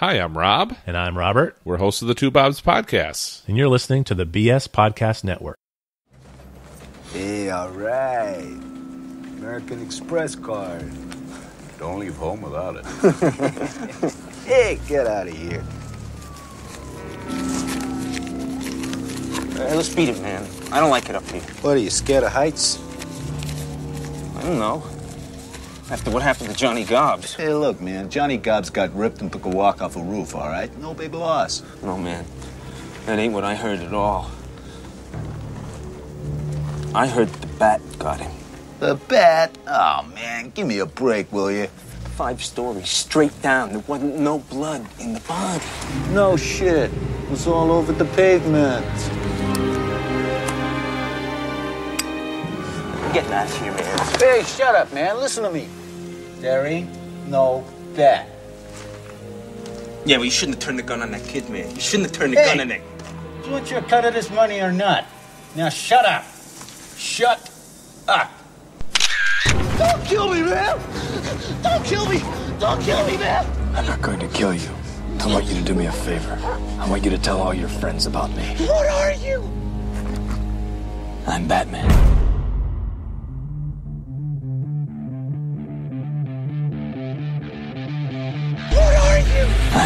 Hi, I'm Rob. And I'm Robert. We're hosts of the Two Bobs podcasts. And you're listening to the BS Podcast Network. Hey, all right. American Express card. Don't leave home without it. Hey, get out of here. Hey, let's beat it, man. I don't like it up here. What are you, scared of heights? I don't know. After what happened to Johnny Gobs. Hey, look, man. Johnny Gobs got ripped and took a walk off a roof, all right? No big loss. No, man. That ain't what I heard at all. I heard the bat got him. The bat? Oh, man. Give me a break, will you? Five stories straight down. There wasn't no blood in the body. No shit. It was all over the pavement. I'm getting out of here, man. Hey, shut up, man. Listen to me. There ain't no bat. Yeah, but you shouldn't have turned the gun on that kid, man. You shouldn't have turned the Hey. gun on that. Do you want your cut of this money or not? Now shut up. Shut up. Don't kill me, man. Don't kill me. Don't kill me, man. I'm not going to kill you. I want you to do me a favor. I want you to tell all your friends about me. What are you? I'm Batman.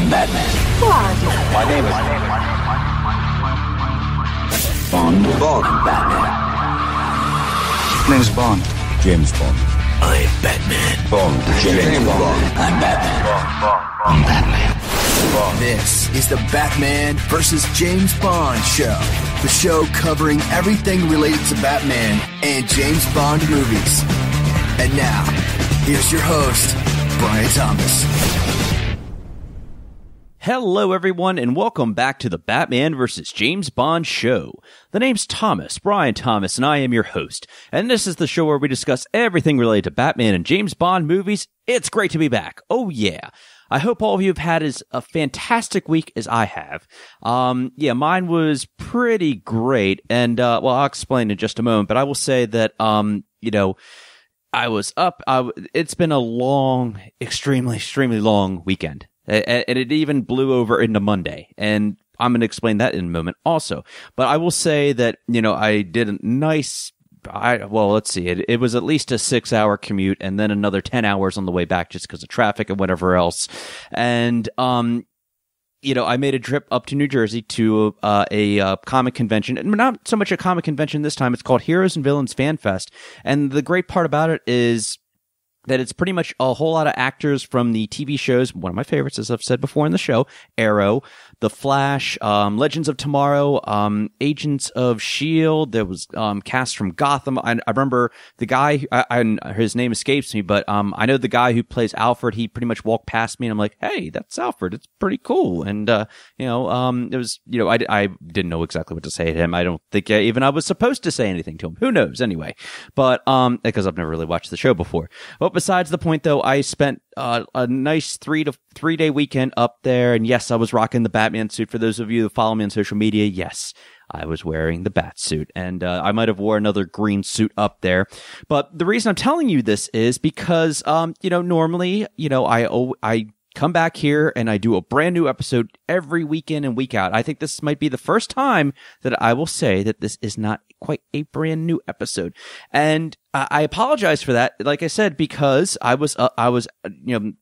I'm Batman. My name is Bond. Bond. I'm Batman. name's Bond. James Bond. I'm Batman. Bond. James, Bond. I'm Batman. Bond. I'm Batman. This is the Batman versus James Bond show. The show covering everything related to Batman and James Bond movies. And now, here's your host, Brian Thomas. Hello, everyone, and welcome back to the Batman vs. James Bond show. The name's Thomas, Brian Thomas, and I am your host. And this is the show where we discuss everything related to Batman and James Bond movies. It's great to be back. Oh, yeah. I hope all of you have had as a fantastic week as I have. Um, yeah, mine was pretty great, and uh, well, I'll explain in just a moment. But I will say that, um, you know, I was up. It's been a long, extremely, extremely long weekend, and it even blew over into Monday. And I'm going to explain that in a moment, also. But I will say that you know I did a nice. I well, let's see. It, it was at least a six-hour commute, and then another ten hours on the way back, just because of traffic and whatever else. And um, you know, I made a trip up to New Jersey to uh, a uh, comic convention, and not so much a comic convention this time. It's called Heroes and Villains Fan Fest, and the great part about it is that it's pretty much a whole lot of actors from the TV shows. One of my favorites, as I've said before in the show, Arrow, The Flash, um, Legends of Tomorrow, um, Agents of Shield. There was um, cast from Gotham. I, I remember the guy. I, I, his name escapes me, but um, I know the guy who plays Alfred. He pretty much walked past me, and I'm like, "Hey, that's Alfred. It's pretty cool." And uh, you know, um, it was you know, I, I didn't know exactly what to say to him. I don't think I, even I was supposed to say anything to him. Who knows? Anyway, but um, because I've never really watched the show before. But besides the point, though, I spent uh, a nice three to three day weekend up there, and yes, I was rocking the Batman suit. For those of you who follow me on social media, yes, I was wearing the bat suit, and uh, I might have wore another green suit up there. But the reason I'm telling you this is because, um, you know, normally, you know, I I come back here and I do a brand new episode every weekend and week out. I think this might be the first time that I will say that this is not quite a brand new episode, and I, apologize for that. Like I said, because I was uh, I was uh, you know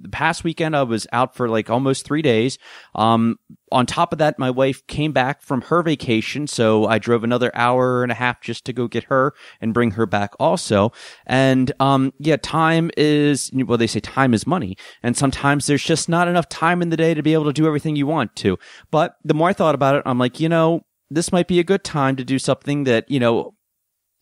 the past weekend I was out for like almost three days. Um, on top of that, my wife came back from her vacation, so I drove another hour and a half just to go get her and bring her back also. And um, yeah, time is well, they say time is money, and sometimes there's just not enough time in the day to be able to do everything you want to. But the more I thought about it, I'm like, you know, this might be a good time to do something that you know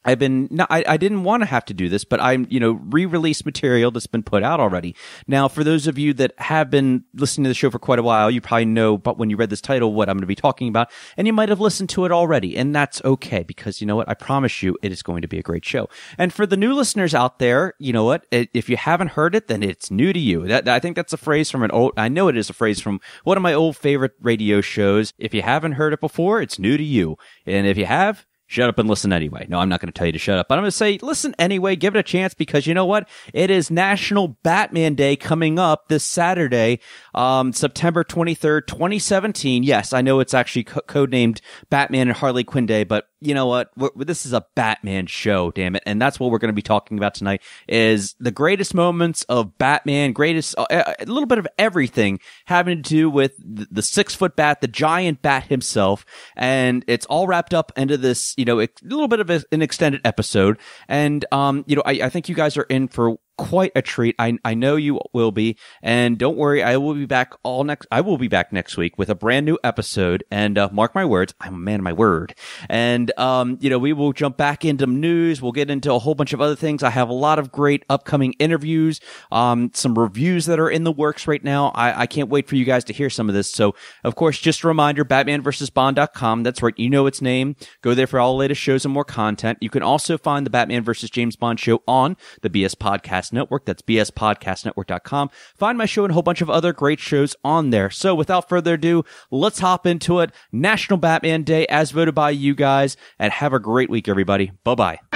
I've been I, I didn't want to have to do this, but I'm you know re-release material that's been put out already. Now, for those of you that have been listening to the show for quite a while, you probably know, but when you read this title, what I'm going to be talking about, and you might have listened to it already, and that's okay because you know what? I promise you, it is going to be a great show. And for the new listeners out there, you know what? If you haven't heard it, then it's new to you. That I think that's a phrase from an old. I know it is a phrase from one of my old favorite radio shows. If you haven't heard it before, it's new to you, and if you have shut up and listen anyway. No, I'm not going to tell you to shut up, but I'm going to say listen anyway, give it a chance because you know what? It is National Batman Day coming up this Saturday, um, September 23rd, 2017. Yes, I know it's actually co- codenamed Batman and Harley Quinn Day, but you know what? We're, this is a Batman show, damn it. And that's what we're going to be talking about tonight is the greatest moments of Batman, greatest, uh, a little bit of everything having to do with the, the six foot bat, the giant bat himself. And it's all wrapped up into this, you know, a little bit of a, an extended episode. And, um, you know, I, I think you guys are in for quite a treat. I I know you will be, and don't worry, I will be back all next. I will be back next week with a brand new episode. And uh, mark my words, I'm a man of my word. And um, you know, we will jump back into news. We'll get into a whole bunch of other things. I have a lot of great upcoming interviews, um, some reviews that are in the works right now. I, I can't wait for you guys to hear some of this. So, of course, just a reminder: Batman versus Bond.com. That's right, you know its name. Go there for all the latest shows and more content. You can also find the Batman versus James Bond show on the BS Podcast Network. That's bspodcastnetwork.com. Find my show and a whole bunch of other great shows on there. So without further ado, let's hop into it. National Batman Day as voted by you guys and have a great week, everybody. Bye bye.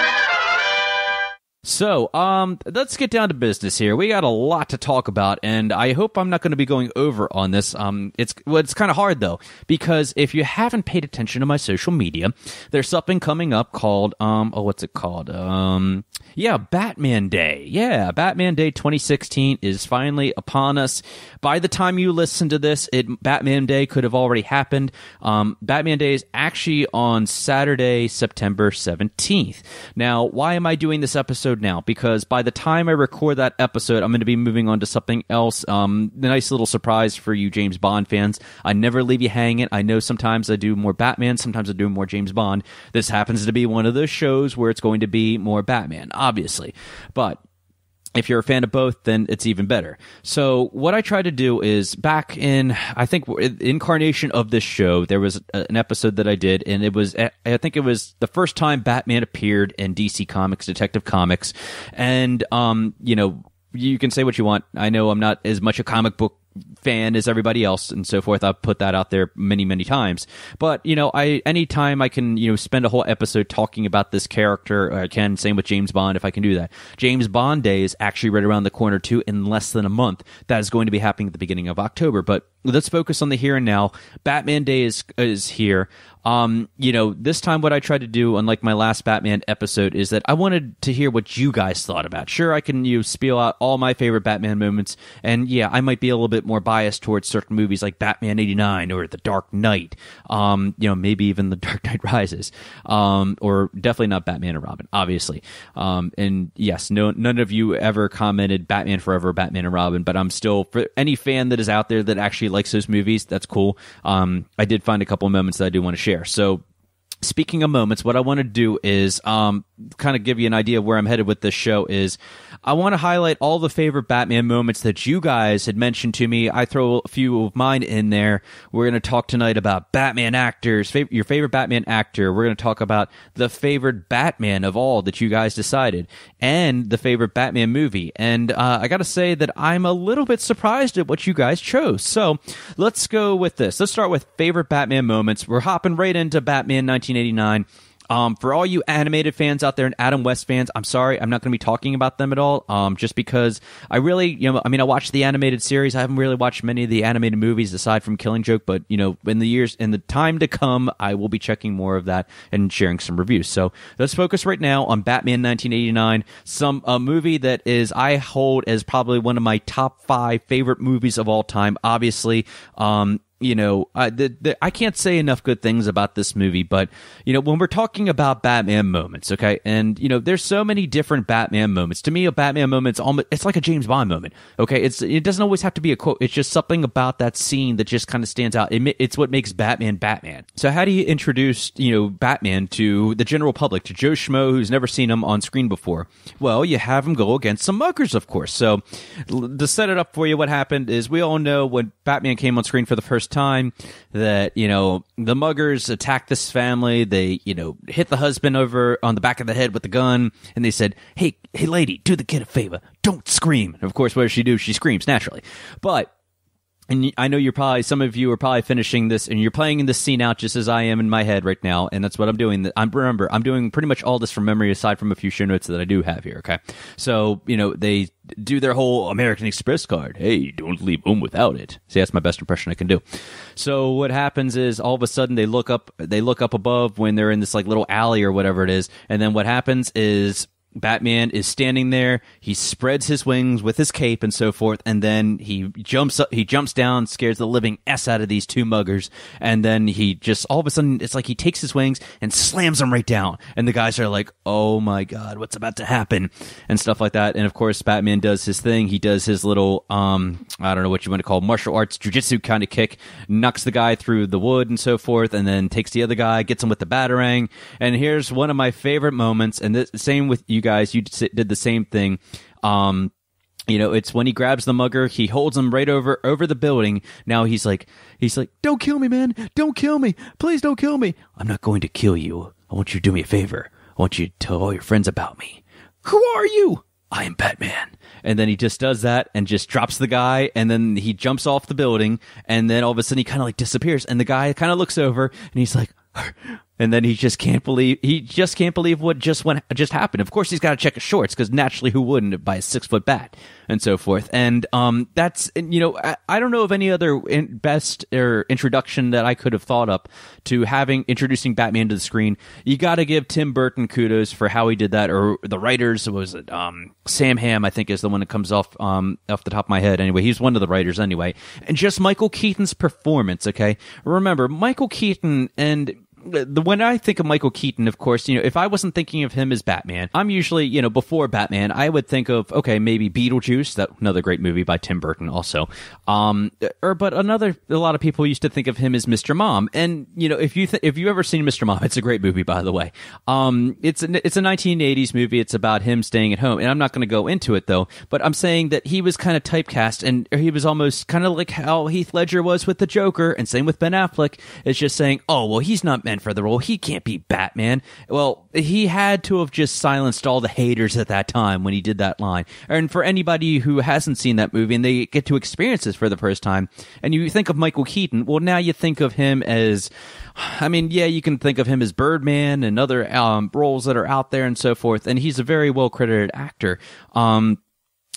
So, um, let's get down to business here. We got a lot to talk about, and I hope I'm not going to be going over on this. Um, it's well, it's kind of hard though because if you haven't paid attention to my social media, there's something coming up called um, oh, what's it called? Um, yeah, Batman Day. Yeah, Batman Day 2016 is finally upon us. By the time you listen to this, it Batman Day could have already happened. Um, Batman Day is actually on Saturday, September 17th. Now, why am I doing this episode now? Because by the time I record that episode, I'm going to be moving on to something else. Um, the nice little surprise for you James Bond fans. I never leave you hanging. I know sometimes I do more Batman, sometimes I do more James Bond. This happens to be one of those shows where it's going to be more Batman, obviously. But if you're a fan of both, then it's even better. So what I try to do is back in, I think incarnation of this show, there was an episode that I did and it was, I think it was the first time Batman appeared in DC Comics, Detective Comics. And, um, you know, you can say what you want. I know I'm not as much a comic book fan as everybody else and so forth. I've put that out there many, many times. But, you know, I, anytime I can, you know, spend a whole episode talking about this character, I can, same with James Bond if I can do that. James Bond Day is actually right around the corner too in less than a month. That is going to be happening at the beginning of October. But let's focus on the here and now. Batman Day is, is here. Um, you know, this time what I tried to do, unlike my last Batman episode, is that I wanted to hear what you guys thought about. Sure, I can you know, spiel out all my favorite Batman moments, and yeah, I might be a little bit more biased towards certain movies like Batman '89 or The Dark Knight. Um, you know, maybe even The Dark Knight Rises. Um, or definitely not Batman and Robin, obviously. Um, and yes, no, none of you ever commented Batman Forever, Batman and Robin, but I'm still for any fan that is out there that actually likes those movies. That's cool. Um, I did find a couple moments that I do want to share. So speaking of moments, what I want to do is um, kind of give you an idea of where I'm headed with this show. Is I want to highlight all the favorite Batman moments that you guys had mentioned to me. I throw a few of mine in there. We're going to talk tonight about Batman actors, fav- your favorite Batman actor. We're going to talk about the favorite Batman of all that you guys decided, and the favorite Batman movie. And uh, I got to say that I'm a little bit surprised at what you guys chose. So let's go with this. Let's start with favorite Batman moments. We're hopping right into Batman 1989. Um, for all you animated fans out there and Adam West fans, I'm sorry, I'm not going to be talking about them at all. Um, just because I really, you know, I mean, I watched the animated series. I haven't really watched many of the animated movies aside from Killing Joke, but you know, in the years, in the time to come, I will be checking more of that and sharing some reviews. So let's focus right now on Batman 1989, some a movie that is I hold as probably one of my top five favorite movies of all time. Obviously, um, you know, uh, the, the, I can't say enough good things about this movie, but you know, when we're talking about Batman moments, okay, and you know, there's so many different Batman moments. To me, a Batman moment's almost it's like a James Bond moment. Okay, it's it doesn't always have to be a quote. It's just something about that scene that just kind of stands out. It, it's what makes Batman Batman. So, how do you introduce you know Batman to the general public, to Joe Schmo who's never seen him on screen before? Well, you have him go against some muggers, of course. So, to set it up for you, what happened is we all know when Batman came on screen for the first time that you know the muggers attacked this family. They you know hit the husband over on the back of the head with the gun and they said hey hey lady do the kid a favor. Don't scream. And of course what does she do? She screams naturally. But and I know you're probably some of you are probably finishing this and you're playing in this scene out just as I am in my head right now, and that's what I'm doing. I'm remember I'm doing pretty much all this from memory aside from a few show notes that I do have here. Okay, so you know they do their whole American Express card. Hey, don't leave home without it. See, that's my best impression I can do. So what happens is all of a sudden they look up they look up above when they're in this like little alley or whatever it is, and then what happens is Batman is standing there. He spreads his wings with his cape and so forth, and then he jumps up. He jumps down, scares the living s out of these two muggers, and then he just all of a sudden it's like he takes his wings and slams them right down, and the guys are like, "Oh my god, what's about to happen?" and stuff like that. And of course, Batman does his thing. He does his little um I don't know what you want to call martial arts jujitsu kind of kick, knocks the guy through the wood and so forth, and then takes the other guy, gets him with the batarang. And here's one of my favorite moments, and the same with you guys. You did the same thing. Um, you know, it's when he grabs the mugger, he holds him right over over the building. Now he's like, he's like, "Don't kill me, man! Don't kill me! Please don't kill me! I'm not going to kill you. I want you to do me a favor. I want you to tell all your friends about me. Who are you? I am Batman." And then he just does that and just drops the guy, and then he jumps off the building, and then all of a sudden he kind of like disappears, and the guy kind of looks over and he's like. And then he just can't believe he just can't believe what just went just happened. Of course, he's got to check his shorts because naturally, who wouldn't by a six foot bat and so forth. And um, that's you know I, I don't know of any other in, best or introduction that I could have thought up to having introducing Batman to the screen. You got to give Tim Burton kudos for how he did that, or the writers was it um, Sam Hamm I think is the one that comes off um, off the top of my head. Anyway, he's one of the writers anyway, and just Michael Keaton's performance. Okay, remember Michael Keaton and when I think of Michael Keaton, of course, you know, if I wasn't thinking of him as Batman, I'm usually, you know, before Batman, I would think of okay, maybe Beetlejuice, that another great movie by Tim Burton, also. Um, or but another, a lot of people used to think of him as Mr. Mom, and you know, if you th- if you ever seen Mr. Mom, it's a great movie, by the way. Um, it's a, it's a 1980s movie. It's about him staying at home, and I'm not going to go into it though. But I'm saying that he was kind of typecast, and he was almost kind of like how Heath Ledger was with the Joker, and same with Ben Affleck. It's just saying, oh well, he's not meant for the role. He can't be Batman. Well, he had to have just silenced all the haters at that time when he did that line. And for anybody who hasn't seen that movie and they get to experience this for the first time, and you think of Michael Keaton, well, now you think of him as, I mean, yeah, you can think of him as Birdman and other um, roles that are out there and so forth. And he's a very well credited actor. Um,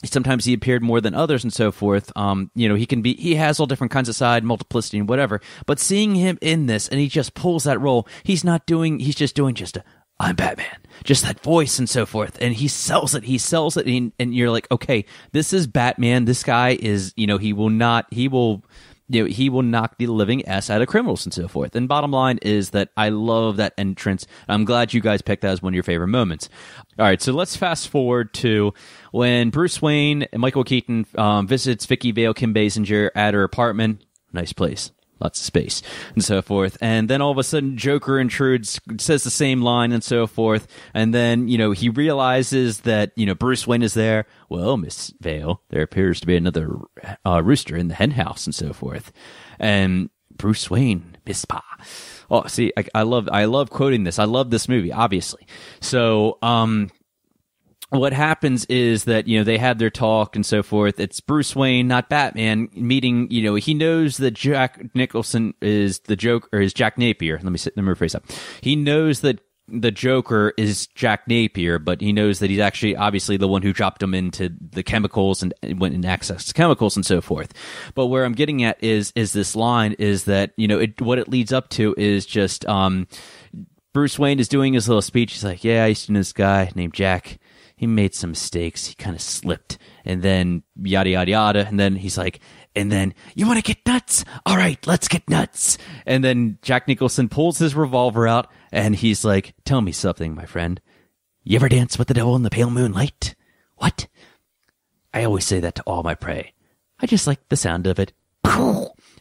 sometimes he appeared more than others and so forth. Um, you know, he can be, he has all different kinds of side, multiplicity and whatever. But seeing him in this and he just pulls that role, he's not doing, he's just doing just a, I'm Batman, just that voice and so forth. And he sells it. He sells it. And, and you're like, okay, this is Batman. This guy is, you know, he will not, he will, you know, he will knock the living s out of criminals and so forth. And bottom line is that I love that entrance. I'm glad you guys picked that as one of your favorite moments. All right, so let's fast forward to when Bruce Wayne and Michael Keaton um, visits Vicki Vale, Kim Basinger at her apartment. Nice place. Lots of space and so forth. And then all of a sudden, Joker intrudes, says the same line and so forth. And then, you know, he realizes that, you know, Bruce Wayne is there. Well, Miss Vale, there appears to be another uh, rooster in the hen house and so forth. And Bruce Wayne, Miss Pa. Oh, see, I, I love, I love quoting this. I love this movie, obviously. So, um, what happens is that you know they have their talk and so forth. It's Bruce Wayne, not Batman, meeting. You know, he knows that Jack Nicholson is the joke or is Jack Napier. Let me sit, let me rephrase that. He knows that the Joker is Jack Napier, but he knows that he's actually obviously the one who dropped him into the chemicals and went and accessed chemicals and so forth. But where I'm getting at is is this line is that you know it, what it leads up to is just um, Bruce Wayne is doing his little speech. He's like, "Yeah, I used to know this guy named Jack." He made some mistakes. He kind of slipped and then yada, yada, yada. And then he's like, and then you want to get nuts? All right, let's get nuts. And then Jack Nicholson pulls his revolver out and he's like, tell me something, my friend. You ever dance with the devil in the pale moonlight? What? I always say that to all my prey. I just like the sound of it.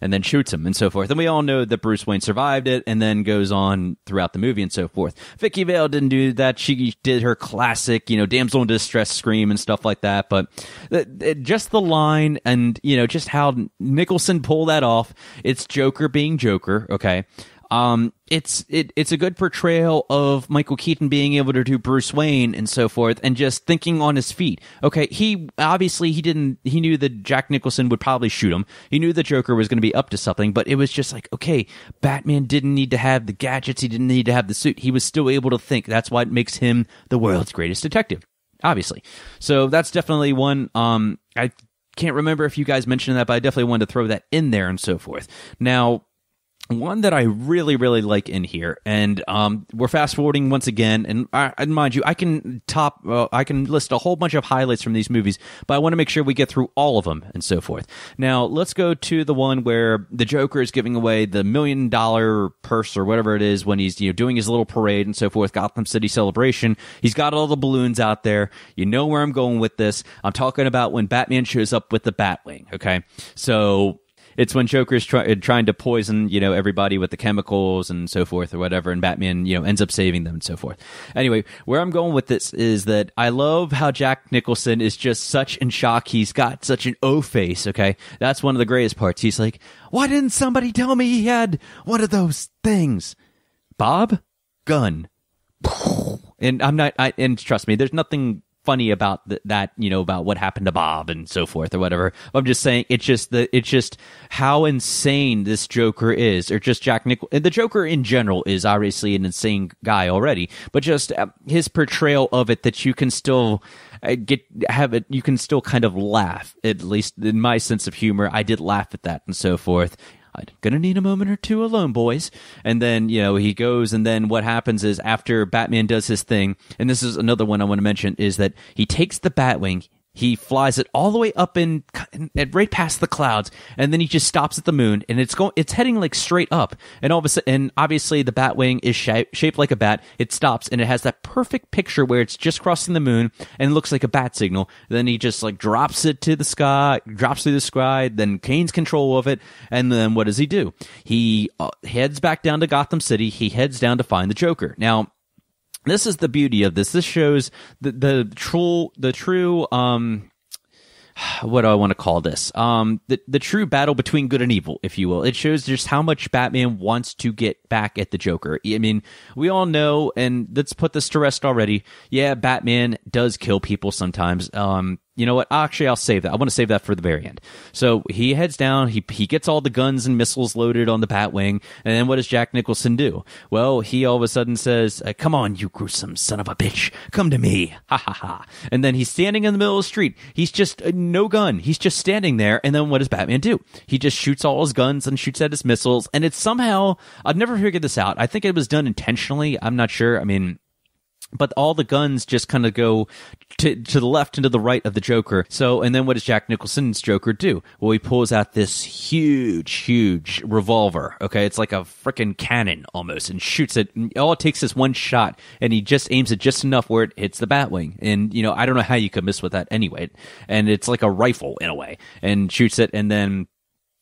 And then shoots him and so forth. And we all know that Bruce Wayne survived it and then goes on throughout the movie and so forth. Vicki Vale didn't do that. She did her classic, you know, damsel in distress scream and stuff like that. But just the line and, you know, just how Nicholson pulled that off. It's Joker being Joker. Okay. Um, it's it it's a good portrayal of Michael Keaton being able to do Bruce Wayne and so forth, and just thinking on his feet. Okay, he obviously he didn't he knew that Jack Nicholson would probably shoot him. He knew the Joker was going to be up to something, but it was just like okay, Batman didn't need to have the gadgets, he didn't need to have the suit. He was still able to think. That's why it makes him the world's greatest detective obviously. So that's definitely one. Um, I can't remember if you guys mentioned that, but I definitely wanted to throw that in there and so forth. Now, one that I really, really like in here, and um, we're fast forwarding once again, and, uh, and mind you, I can top, uh, I can list a whole bunch of highlights from these movies, but I want to make sure we get through all of them and so forth. Now, let's go to the one where the Joker is giving away the million dollar purse or whatever it is when he's you know doing his little parade and so forth, Gotham City celebration. He's got all the balloons out there. You know where I'm going with this. I'm talking about when Batman shows up with the Batwing. Okay, so it's when Joker's try- uh, trying to poison, you know, everybody with the chemicals and so forth or whatever, and Batman, you know, ends up saving them and so forth. Anyway, where I'm going with this is that I love how Jack Nicholson is just such in shock. He's got such an O face. Okay, that's one of the greatest parts. He's like, "Why didn't somebody tell me he had one of those things?" Bob, gun. And I'm not. I, and trust me, there's nothing funny about th- that, you know, about what happened to Bob and so forth or whatever. I'm just saying it's just the it's just how insane this Joker is, or just Jack Nickel. The Joker in general is obviously an insane guy already, but just uh, his portrayal of it that you can still uh, get have it you can still kind of laugh at least in my sense of humor i did laugh at that and so forth I'm gonna need a moment or two alone, boys. And then, you know, he goes, and then what happens is after Batman does his thing, and this is another one I want to mention, is that he takes the Batwing, he flies it all the way up in, in right past the clouds, and then he just stops at the moon, and it's going, it's heading like straight up, and all of a sudden, and obviously the Batwing is shaped, shaped like a bat. It stops, and it has that perfect picture where it's just crossing the moon, and looks like a bat signal. Then he just like drops it to the sky, drops through the sky. Then gains control of it, and then what does he do? He uh, heads back down to Gotham City. He heads down to find the Joker. Now this is the beauty of this. This shows the the true the true um what do I want to call this? Um, the the true battle between good and evil, if you will. It shows just how much Batman wants to get back at the Joker. I mean, we all know, and let's put this to rest already. Yeah, Batman does kill people sometimes. Um, you know what? Actually, I'll save that. I want to save that for the very end. So he heads down. He he gets all the guns and missiles loaded on the Batwing, and then what does Jack Nicholson do? Well, he all of a sudden says, uh, "Come on, you gruesome son of a bitch, come to me!" Ha ha ha! And then he's standing in the middle of the street. He's just uh, no gun. He's just standing there. And then what does Batman do? He just shoots all his guns and shoots at his missiles. And it's somehow I've never figured this out. I think it was done intentionally. I'm not sure. I mean but all the guns just kind of go to, to the left and to the right of the Joker. So, and then what does Jack Nicholson's Joker do? Well, he pulls out this huge, huge revolver. Okay. It's like a freaking cannon almost and shoots it. All it takes is one shot and he just aims it just enough where it hits the Batwing. And, you know, I don't know how you could miss with that anyway. And it's like a rifle in a way and shoots it and then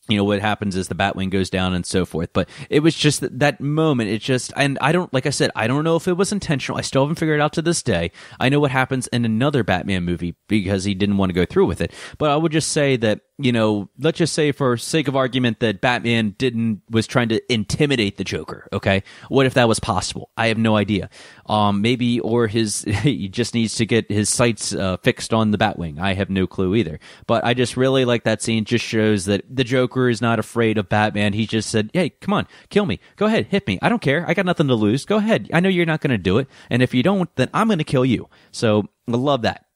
you know what happens is the batwing goes down and so forth. But it was just that, that moment it just and i don't like i said i don't know if it was intentional. I still haven't figured it out to this day. I know what happens in another batman movie because he didn't want to go through with it. But i would just say that you know let's just say for sake of argument that batman didn't was trying to intimidate the joker okay? What if that was possible? I have no idea. Um maybe or his he just needs to get his sights uh, fixed on the batwing. I have no clue either. But i just really like that scene. Just shows that the joker is not afraid of batman. He just said hey come on kill me. Go ahead hit me. I don't care. I got nothing to lose. Go ahead. I know you're not going to do it. And if you don't then i'm going to kill you. So i love that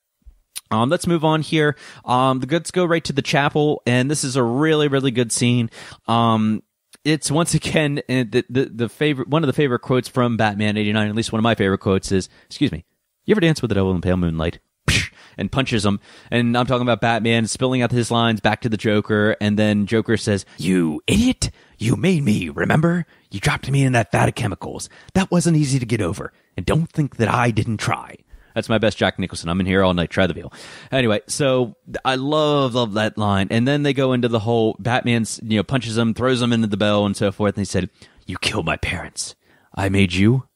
um, let's move on here. Um, the goods go right to the chapel, and this is a really, really good scene. Um, it's once again uh, the, the the favorite one of the favorite quotes from Batman '89. At least one of my favorite quotes is, "Excuse me, you ever dance with the devil in pale moonlight?" And punches him, and I'm talking about Batman spilling out his lines back to the Joker, and then Joker says, "You idiot! You made me remember. You dropped me in that vat of chemicals. That wasn't easy to get over, and don't think that I didn't try." That's my best Jack Nicholson. I'm in here all night. Try the veal. Anyway, so I love love that line, and then they go into the whole Batman's you know punches him, throws him into the bell, and so forth. And he said, "You killed my parents. I made you.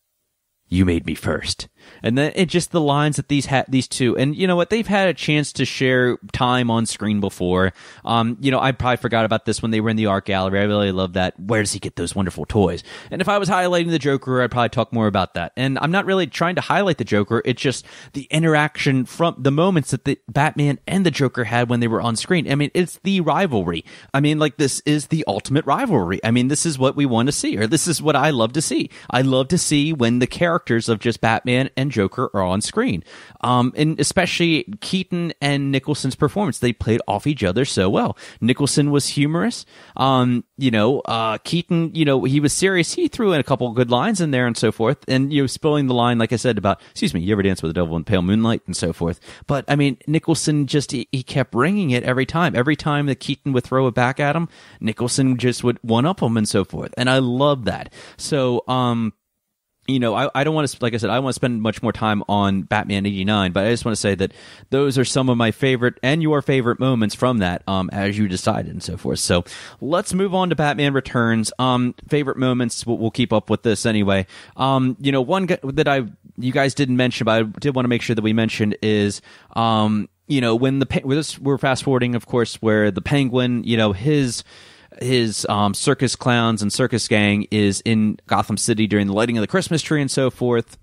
You made me first. And then it just the lines that these ha- these two, and you know what, they've had a chance to share time on screen before. Um, you know, I probably forgot about this when they were in the art gallery. I really love that. Where does he get those wonderful toys? And if I was highlighting the Joker, I'd probably talk more about that. And I'm not really trying to highlight the Joker. It's just the interaction from the moments that the Batman and the Joker had when they were on screen. I mean, it's the rivalry. I mean, like this is the ultimate rivalry. I mean, this is what we want to see, or this is what I love to see. I love to see when the characters of just Batman and Joker are on screen. Um, and especially Keaton and Nicholson's performance. They played off each other so well. Nicholson was humorous. Um, you know, uh, Keaton, you know, he was serious. He threw in a couple good lines in there and so forth. And, you know, spilling the line, like I said, about, excuse me, you ever dance with the devil in pale moonlight and so forth. But, I mean, Nicholson just, he, he kept bringing it every time. Every time that Keaton would throw it back at him, Nicholson just would one up him and so forth. And I love that. So, um, you know, I, I don't want to, like I said, I want to spend much more time on Batman 89, but I just want to say that those are some of my favorite and your favorite moments from that, um, as you decided and so forth. So let's move on to Batman Returns. Um, favorite moments, we'll, we'll keep up with this anyway. Um, you know, one that I, you guys didn't mention, but I did want to make sure that we mentioned is, um, you know, when the, we're fast forwarding, of course, where the penguin, you know, his, his um, circus clowns and circus gang is in Gotham City during the lighting of the Christmas tree and so forth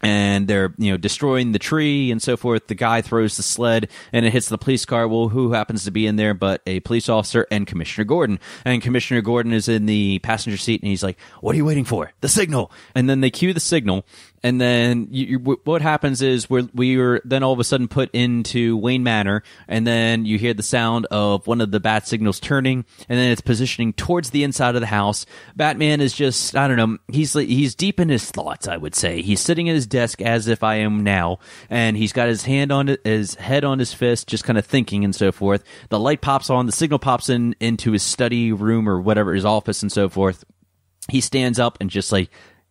and they're you know destroying the tree and so forth. The guy throws the sled and it hits the police car. Well, who happens to be in there but a police officer and Commissioner Gordon? And Commissioner Gordon is in the passenger seat and he's like, "What are you waiting for? The signal!" And then they cue the signal, and then you, you, what happens is we're we then all of a sudden put into Wayne Manor, and then you hear the sound of one of the bat signals turning, and then it's positioning towards the inside of the house. Batman is just I don't know he's he's deep in his thoughts. I would say he's sitting at his desk as if I am now, and he's got his hand on his head on his fist, just kind of thinking and so forth. The light pops on, the signal pops in into his study room or whatever his office and so forth. He stands up and just like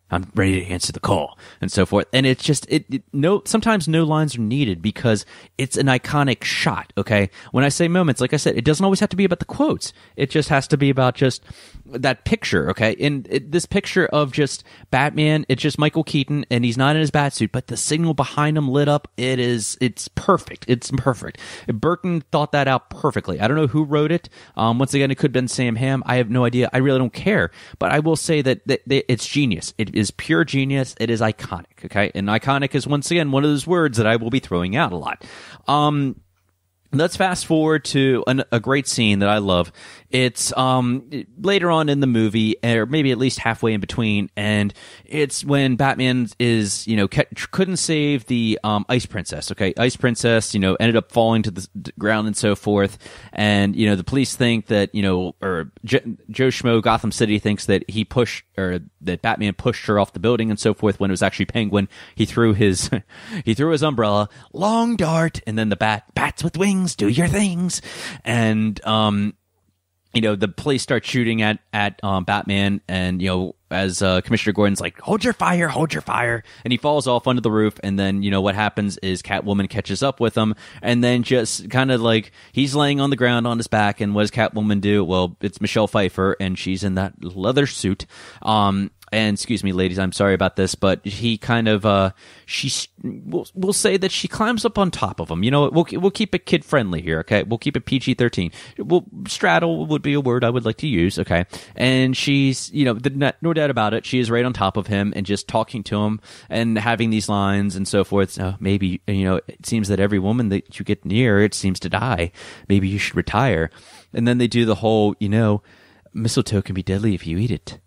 I'm ready to answer the call and so forth. And it's just, it, it, no, sometimes no lines are needed because it's an iconic shot. Okay. When I say moments, like I said, it doesn't always have to be about the quotes. It just has to be about just that picture. Okay. And it, this picture of just Batman, it's just Michael Keaton and he's not in his bat suit, but the signal behind him lit up. It is, it's perfect. It's perfect. Burton thought that out perfectly. I don't know who wrote it. Um, once again, it could have been Sam Hamm. I have no idea. I really don't care, but I will say that it's genius. It is pure genius. It is iconic. Okay. And iconic is once again one of those words that I will be throwing out a lot. Um, Let's fast forward to an, a great scene that I love. It's um, later on in the movie, or maybe at least halfway in between, and it's when Batman is, you know, couldn't save the um, Ice Princess. Okay, Ice Princess, you know, ended up falling to the ground and so forth, and you know, the police think that you know, or J- Joe Schmo, Gotham City thinks that he pushed or that Batman pushed her off the building and so forth. When it was actually Penguin, he threw his he threw his umbrella, long dart, and then the bat bats with wings, do your things, and um you know the police start shooting at at um, Batman, and you know as uh, Commissioner Gordon's like, "Hold your fire, hold your fire," and he falls off onto the roof, and then you know what happens is Catwoman catches up with him, and then just kind of like he's laying on the ground on his back, and what does Catwoman do? Well, it's Michelle Pfeiffer, and she's in that leather suit, um, and excuse me, ladies, I'm sorry about this, but he kind of uh, she we'll, we'll say that she climbs up on top of him. You know, we'll we'll keep it kid friendly here, okay? We'll keep it PG-13. We'll straddle would be a word I would like to use, okay? And she's you know the, no doubt about it, she is right on top of him and just talking to him and having these lines and so forth. So maybe you know it seems that every woman that you get near, it seems to die. Maybe you should retire. And then they do the whole, you know, mistletoe can be deadly if you eat it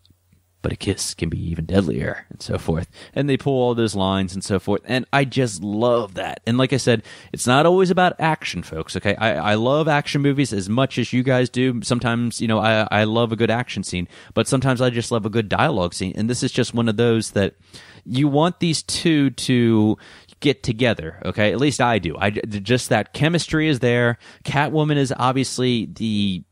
but a kiss can be even deadlier and so forth. And they pull all those lines and so forth. And I just love that. And like I said, it's not always about action, folks. Okay. I, I love action movies as much as you guys do. Sometimes, you know, I, I love a good action scene, but sometimes I just love a good dialogue scene. And this is just one of those that you want these two to get together. Okay. At least I do. I just that chemistry is there. Catwoman is obviously the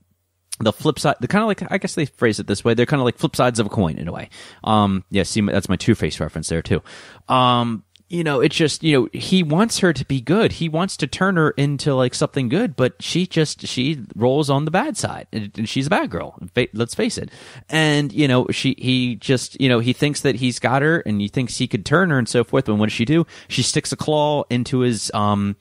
the flip side, the kind of like I guess they phrase it this way. They're kind of like flip sides of a coin in a way. Um, yeah, see, that's my Two Face reference there too. Um, you know, it's just, you know, he wants her to be good. He wants to turn her into like something good, but she just, she rolls on the bad side and, she's a bad girl. Let's face it. And, you know, she, he just, you know, he thinks that he's got her and he thinks he could turn her and so forth. And what does she do? She sticks a claw into his, um,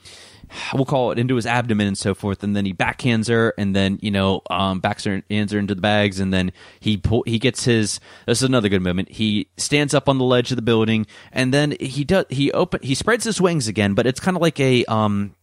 we'll call it into his abdomen and so forth, and then he backhands her, and then you know um, backhands her into the bags, and then he pull, he gets his. This is another good moment. He stands up on the ledge of the building, and then he does he open he spreads his wings again, but it's kind of like a um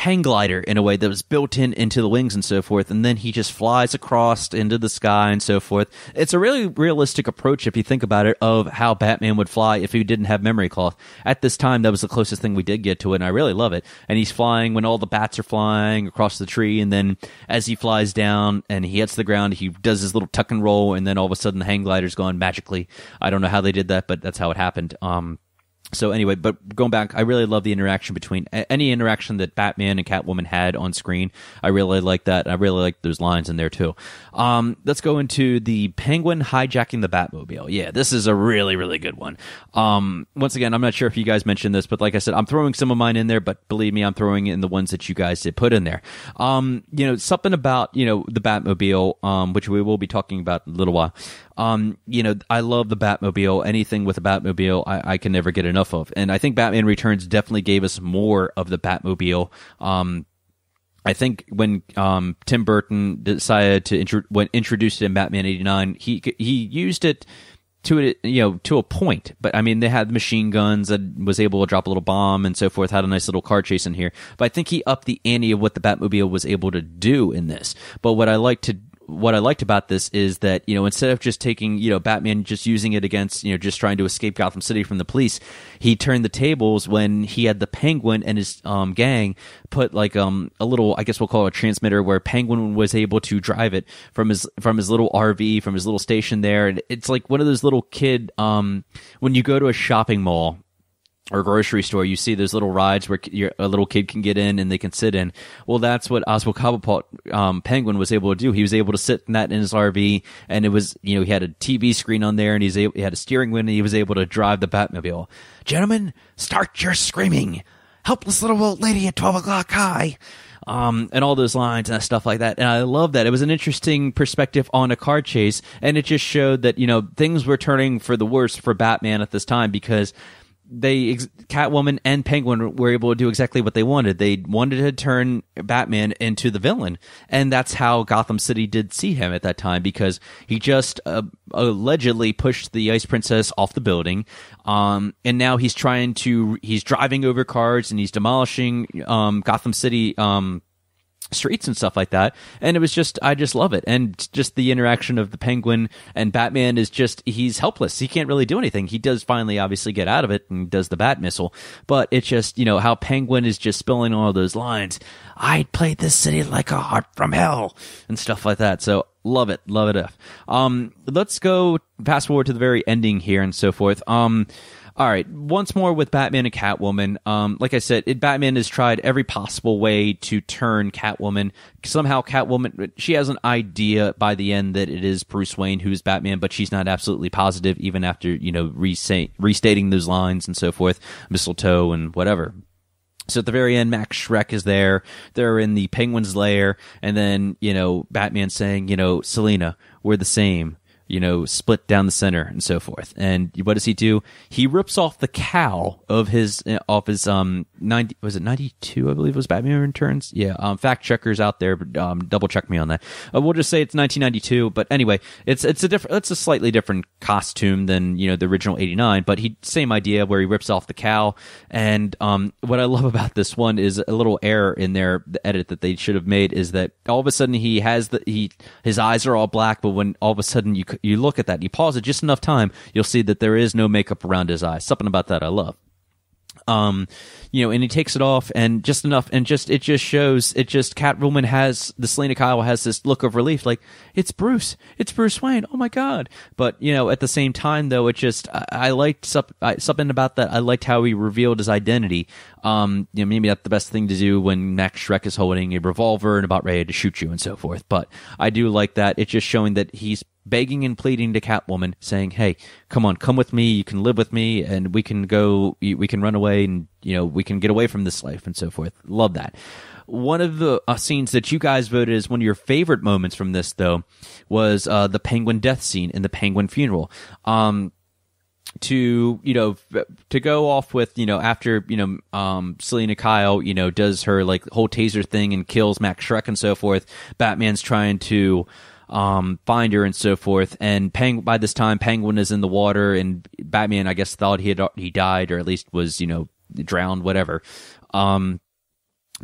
hang glider in a way that was built in into the wings and so forth and then he just flies across into the sky and so forth. It's a really realistic approach if you think about it of how batman would fly if he didn't have memory cloth. At this time that was the closest thing we did get to it and i really love it. And he's flying when all the bats are flying across the tree and then as he flies down and he hits the ground he does his little tuck and roll and then all of a sudden the hang glider's gone magically. I don't know how they did that but that's how it happened. Um so anyway, but going back, I really love the interaction between any interaction that Batman and Catwoman had on screen. I really like that. I really like those lines in there too. Um, let's go into the Penguin hijacking the Batmobile. Yeah, this is a really really good one. Um, once again, I'm not sure if you guys mentioned this, but like I said, I'm throwing some of mine in there, but believe me, I'm throwing in the ones that you guys did put in there. Um, you know, something about you know the Batmobile, um, which we will be talking about in a little while. Um, you know, I love the Batmobile. Anything with a Batmobile, I, I can never get enough of. And I think Batman Returns definitely gave us more of the Batmobile. Um, I think when um, Tim Burton decided to intro- when introduced it in Batman '89, he he used it to it, you know, to a point. But I mean, they had machine guns that was able to drop a little bomb and so forth. Had a nice little car chase in here. But I think he upped the ante of what the Batmobile was able to do in this. But what I like to what I liked about this is that you know instead of just taking you know Batman just using it against you know just trying to escape Gotham City from the police, he turned the tables when he had the Penguin and his um, gang put like um a little I guess we'll call it a transmitter where Penguin was able to drive it from his from his little RV from his little station there, and it's like one of those little kid um when you go to a shopping mall or grocery store, you see those little rides where a little kid can get in and they can sit in. Well, that's what Oswald Cobblepot um, Penguin was able to do. He was able to sit in that in his RV, and it was you know he had a TV screen on there, and he's able, he had a steering wheel, and he was able to drive the Batmobile. Gentlemen, start your screaming! Helpless little old lady at twelve o'clock high. Um, and all those lines and stuff like that. And I love that. It was an interesting perspective on a car chase, and it just showed that, you know, things were turning for the worse for Batman at this time because they Catwoman and Penguin were able to do exactly what they wanted. They wanted to turn Batman into the villain, and that's how Gotham City did see him at that time because he just uh, allegedly pushed the Ice Princess off the building, um, and now he's trying to he's driving over cars and he's demolishing um, Gotham City. Um, streets and stuff like that. And it was just i just love it. And just the interaction of the penguin and batman is just he's helpless. He can't really do anything. He does finally obviously get out of it and does the bat missile. But it's just you know how penguin is just spilling all those lines. I played this city like a heart from hell and stuff like that. So love it. Love it. Um let's go fast forward to the very ending here and so forth. Um all right, once more with Batman and Catwoman. Um, like I said, it, Batman has tried every possible way to turn Catwoman. Somehow, Catwoman she has an idea by the end that it is Bruce Wayne who's Batman, but she's not absolutely positive, even after you know restating those lines and so forth, mistletoe and whatever. So at the very end, Max Shreck is there. They're in the Penguin's lair, and then you know Batman saying, you know, Selina, we're the same you know, split down the center and so forth. And what does he do? He rips off the cowl of his off his um ninety was it ninety two? I believe it was Batman Returns. Yeah, um, fact checkers out there, um, double check me on that. Uh, we'll just say it's nineteen ninety two. But anyway, it's it's a different, it's a slightly different costume than you know the original eighty nine. But he same idea where he rips off the cowl. And um, what I love about this one is a little error in their the edit that they should have made is that all of a sudden he has the he his eyes are all black, but when all of a sudden you you look at that, you pause it just enough time, you'll see that there is no makeup around his eyes. Something about that I love. Um, you know, and he takes it off and just enough, and just it just shows it just Catwoman has the Selina Kyle has this look of relief, like it's Bruce, it's Bruce Wayne. Oh my god! But you know, at the same time, though, it just I, I liked something about that. I liked how he revealed his identity. Um, you know, maybe not the best thing to do when Max Shreck is holding a revolver and about ready to shoot you and so forth. But I do like that. It's just showing that he's begging and pleading to Catwoman, saying, "Hey, come on, come with me. You can live with me, and we can go. We can run away, and you know we can get away from this life and so forth." Love that. One of the uh, scenes that you guys voted as one of your favorite moments from this, though, was uh, the Penguin death scene in the Penguin funeral. Um, to you know to go off with you know after you know um Selina Kyle you know does her like whole taser thing and kills Max Shreck and so forth Batman's trying to um find her and so forth and Peng by this time Penguin is in the water and Batman I guess thought he had he died or at least was you know drowned whatever um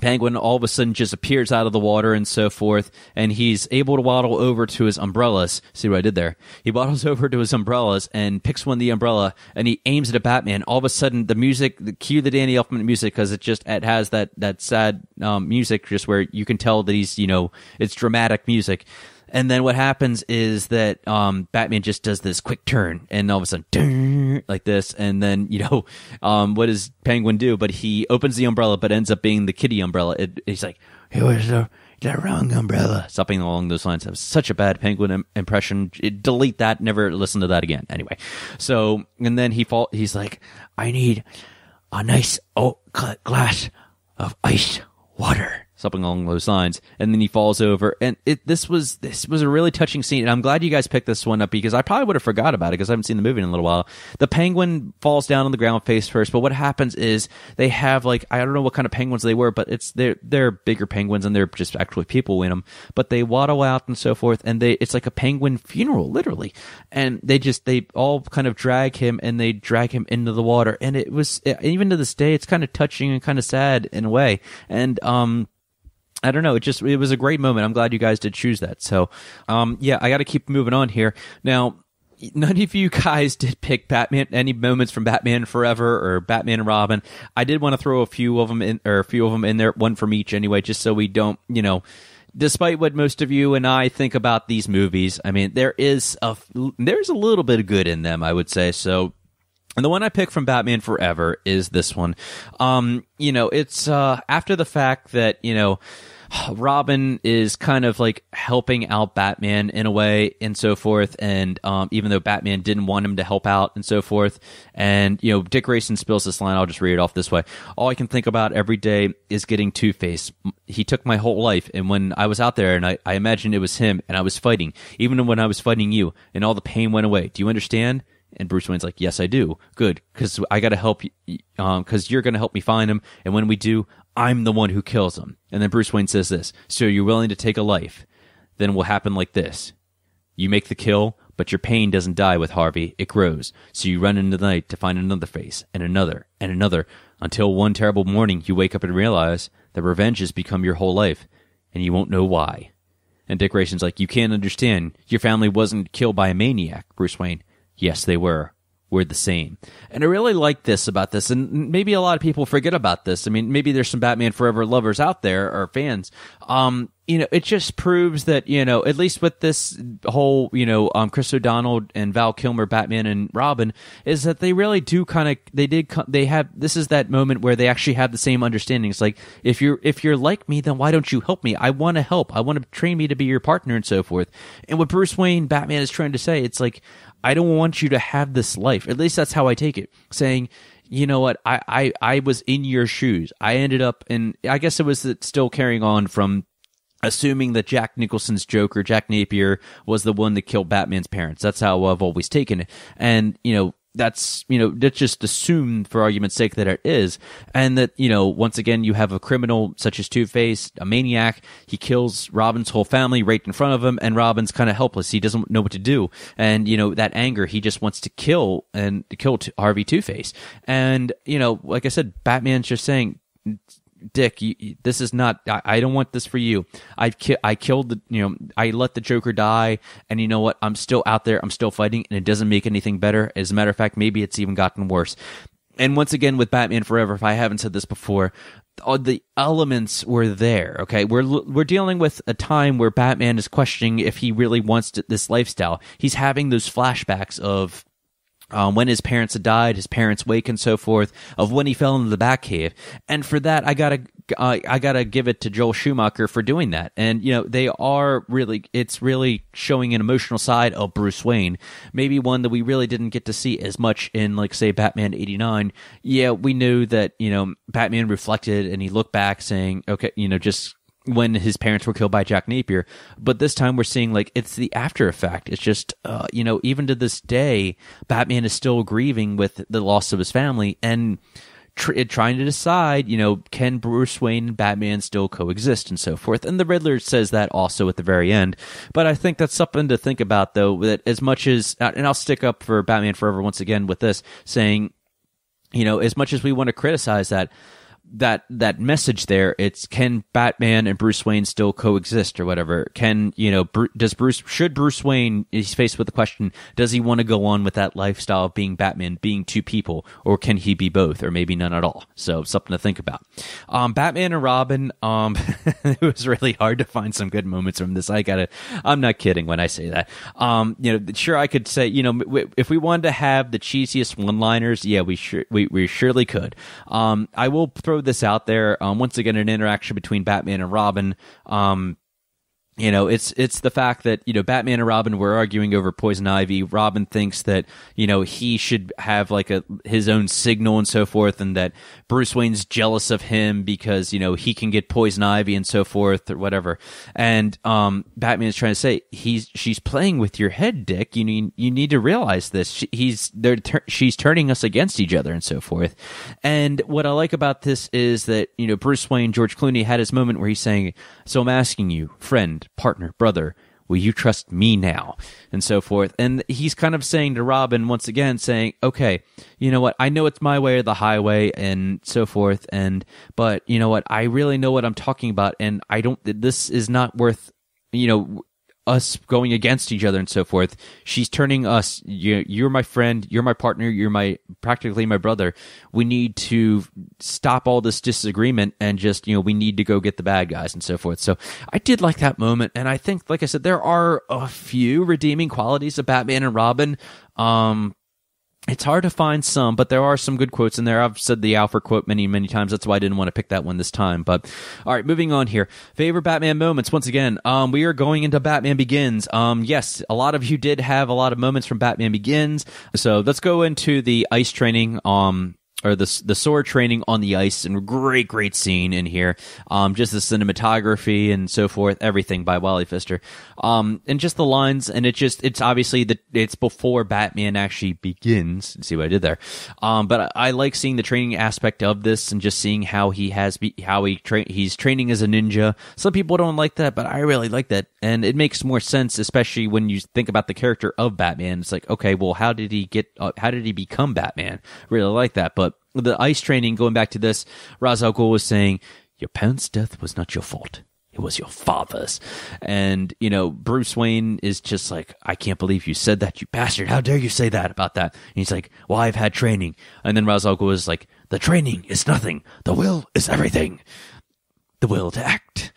Penguin all of a sudden just appears out of the water and so forth, and he's able to waddle over to his umbrellas. See what I did there? He waddles over to his umbrellas and picks one the umbrella, and he aims it at Batman. All of a sudden, the music, the cue the Danny Elfman music, because it just it has that that sad um, music, just where you can tell that he's you know it's dramatic music. And then what happens is that um, Batman just does this quick turn, and all of a sudden, like this, and then you know, um, what does Penguin do? But he opens the umbrella, but ends up being the kitty umbrella. It, he's like, "It was the, the wrong umbrella," something along those lines. That was such a bad Penguin Im- impression. It, delete that. Never listen to that again. Anyway, so and then he fall. He's like, "I need a nice oh, glass of ice water." Something along those lines. And then he falls over. And it this was this was a really touching scene. And i'm glad you guys picked this one up because i probably would have forgot about it because i haven't seen the movie in a little while. The penguin falls down on the ground face first but what happens is they have like i don't know what kind of penguins they were but it's they're they're bigger penguins and they're just actually people in them but they waddle out and so forth and they it's like a penguin funeral literally. And they just they all kind of drag him and they drag him into the water. And it was even to this day it's kind of touching and kind of sad in a way. And um I don't know. It just it was a great moment. I'm glad you guys did choose that. So, um, yeah, I got to keep moving on here. Now, none of you guys did pick Batman any moments from Batman Forever or Batman and Robin. I did want to throw a few of them in or a few of them in there, one from each anyway, just so we don't, you know, despite what most of you and I think about these movies, I mean, there is a there's a little bit of good in them, I would say. So, and the one I picked from Batman Forever is this one. Um, you know, it's uh after the fact that, you know, Robin is kind of like helping out Batman in a way and so forth. And um, even though Batman didn't want him to help out and so forth. And, you know, Dick Grayson spills this line. I'll just read it off this way. All I can think about every day is getting Two Face. He took my whole life. And when I was out there and I, I imagined it was him and I was fighting, even when I was fighting you and all the pain went away. Do you understand? And Bruce Wayne's like, yes, I do. Good. Cause I got to help you, um, cause you're going to help me find him. And when we do, I'm the one who kills him. And then Bruce Wayne says this. So you're willing to take a life? Then will happen like this. You make the kill, but your pain doesn't die with Harvey. It grows. So you run into the night to find another face and another and another until one terrible morning you wake up and realize that revenge has become your whole life and you won't know why. And Dick Grayson's like, you can't understand. Your family wasn't killed by a maniac, Bruce Wayne. Yes, they were. We're the same. And I really like this about this. And maybe a lot of people forget about this. I mean, maybe there's some Batman Forever lovers out there or fans. Um, you know, it just proves that, you know, at least with this whole, you know, um, Chris O'Donnell and Val Kilmer, Batman and Robin, is that they really do kind of, they did, they have, this is that moment where they actually have the same understanding. It's like, if you're, if you're like me, then why don't you help me? I want to help. I want to train me to be your partner and so forth. And what Bruce Wayne, Batman is trying to say, it's like, I don't want you to have this life. At least that's how I take it. Saying, you know what, I, I, I was in your shoes. I ended up in, I guess it was still carrying on from assuming that Jack Nicholson's Joker, Jack Napier, was the one that killed Batman's parents. That's how I've always taken it. And, you know, that's you know let's just assume for argument's sake that it is and that you know once again you have a criminal such as two-face a maniac. He kills robin's whole family right in front of him and robin's kind of helpless. He doesn't know what to do. And you know that anger he just wants to kill and to kill harvey two-face. And you know like i said batman's just saying Dick, you, this is not. I, I, don't want this for you. I ki- I killed the. You know, I let the Joker die, and you know what? I'm still out there. I'm still fighting, and it doesn't make anything better. As a matter of fact, maybe it's even gotten worse. And once again, with Batman Forever, if I haven't said this before, all the elements were there. Okay, we're we're dealing with a time where Batman is questioning if he really wants to, this lifestyle. He's having those flashbacks of um, when his parents had died, his parents' wake, and so forth, of when he fell into the Batcave. And for that, I gotta, uh, I gotta give it to Joel Schumacher for doing that. And you know, they are really, it's really showing an emotional side of Bruce Wayne. Maybe one that we really didn't get to see as much in, like, say, Batman '89. Yeah, we knew that you know Batman reflected and he looked back, saying, okay, you know, just when his parents were killed by Jack Napier. But this time we're seeing like it's the after effect. It's just, uh, you know, even to this day, Batman is still grieving with the loss of his family and tr- trying to decide, you know, can Bruce Wayne and Batman still coexist and so forth. And the Riddler says that also at the very end. But I think that's something to think about though, that as much as, uh, and I'll stick up for Batman Forever once again with this saying, you know, as much as we want to criticize that, that that message there it's can batman and bruce wayne still coexist or whatever? Can you know does bruce should bruce wayne he's faced with the question does he want to go on with that lifestyle of being batman being two people or can he be both or maybe none at all? So something to think about. Um batman and robin um it was really hard to find some good moments from this. I gotta i'm not kidding when i say that. Um you know sure i could say you know if we wanted to have the cheesiest one liners yeah we sure we, we surely could. Um i will throw this out there. Um, once again, an interaction between Batman and Robin. Um, you know, it's it's the fact that you know Batman and Robin were arguing over poison ivy. Robin thinks that you know he should have like a his own signal and so forth, and that Bruce Wayne's jealous of him because you know he can get poison ivy and so forth or whatever. And um, Batman is trying to say he's she's playing with your head, Dick. You need you need to realize this. She, he's they're tur- she's turning us against each other and so forth. And what I like about this is that you know Bruce Wayne, George Clooney had his moment where he's saying, "So I'm asking you, friend." Partner, brother, will you trust me now? And so forth. And he's kind of saying to Robin once again, saying, okay, you know what? I know it's my way or the highway and so forth. And, but you know what? I really know what I'm talking about. And I don't, this is not worth, you know, us going against each other and so forth. She's turning us. You, you're my friend. You're my partner. You're my practically my brother. We need to stop all this disagreement and just you know we need to go get the bad guys and so forth. So I did like that moment, and I think, like I said, there are a few redeeming qualities of Batman and Robin. Um, it's hard to find some, but there are some good quotes in there. I've said the Alfred quote many, many times. That's why I didn't want to pick that one this time. But all right, moving on here. Favorite Batman moments. Once again, um, we are going into Batman Begins. Um, yes, a lot of you did have a lot of moments from Batman Begins. So let's go into the ice training. Um, or the the sword training on the ice and great great scene in here. Um just the cinematography and so forth everything by Wally Pfister. Um and just the lines and it just it's obviously the it's before Batman actually begins. See what I did there. Um but I, I like seeing the training aspect of this and just seeing how he has be, how he tra- he's training as a ninja. Some people don't like that but I really like that. And it makes more sense especially when you think about the character of Batman. It's like okay well how did he get uh, how did he become Batman? Really like that but the ice training, going back to this, Ra's al Ghul was saying, your parents' death was not your fault. It was your father's. And, you know, Bruce Wayne is just like, I can't believe you said that, you bastard. How dare you say that about that? And he's like, well, I've had training. And then Ra's al Ghul is like, the training is nothing. The will is everything. The will to act.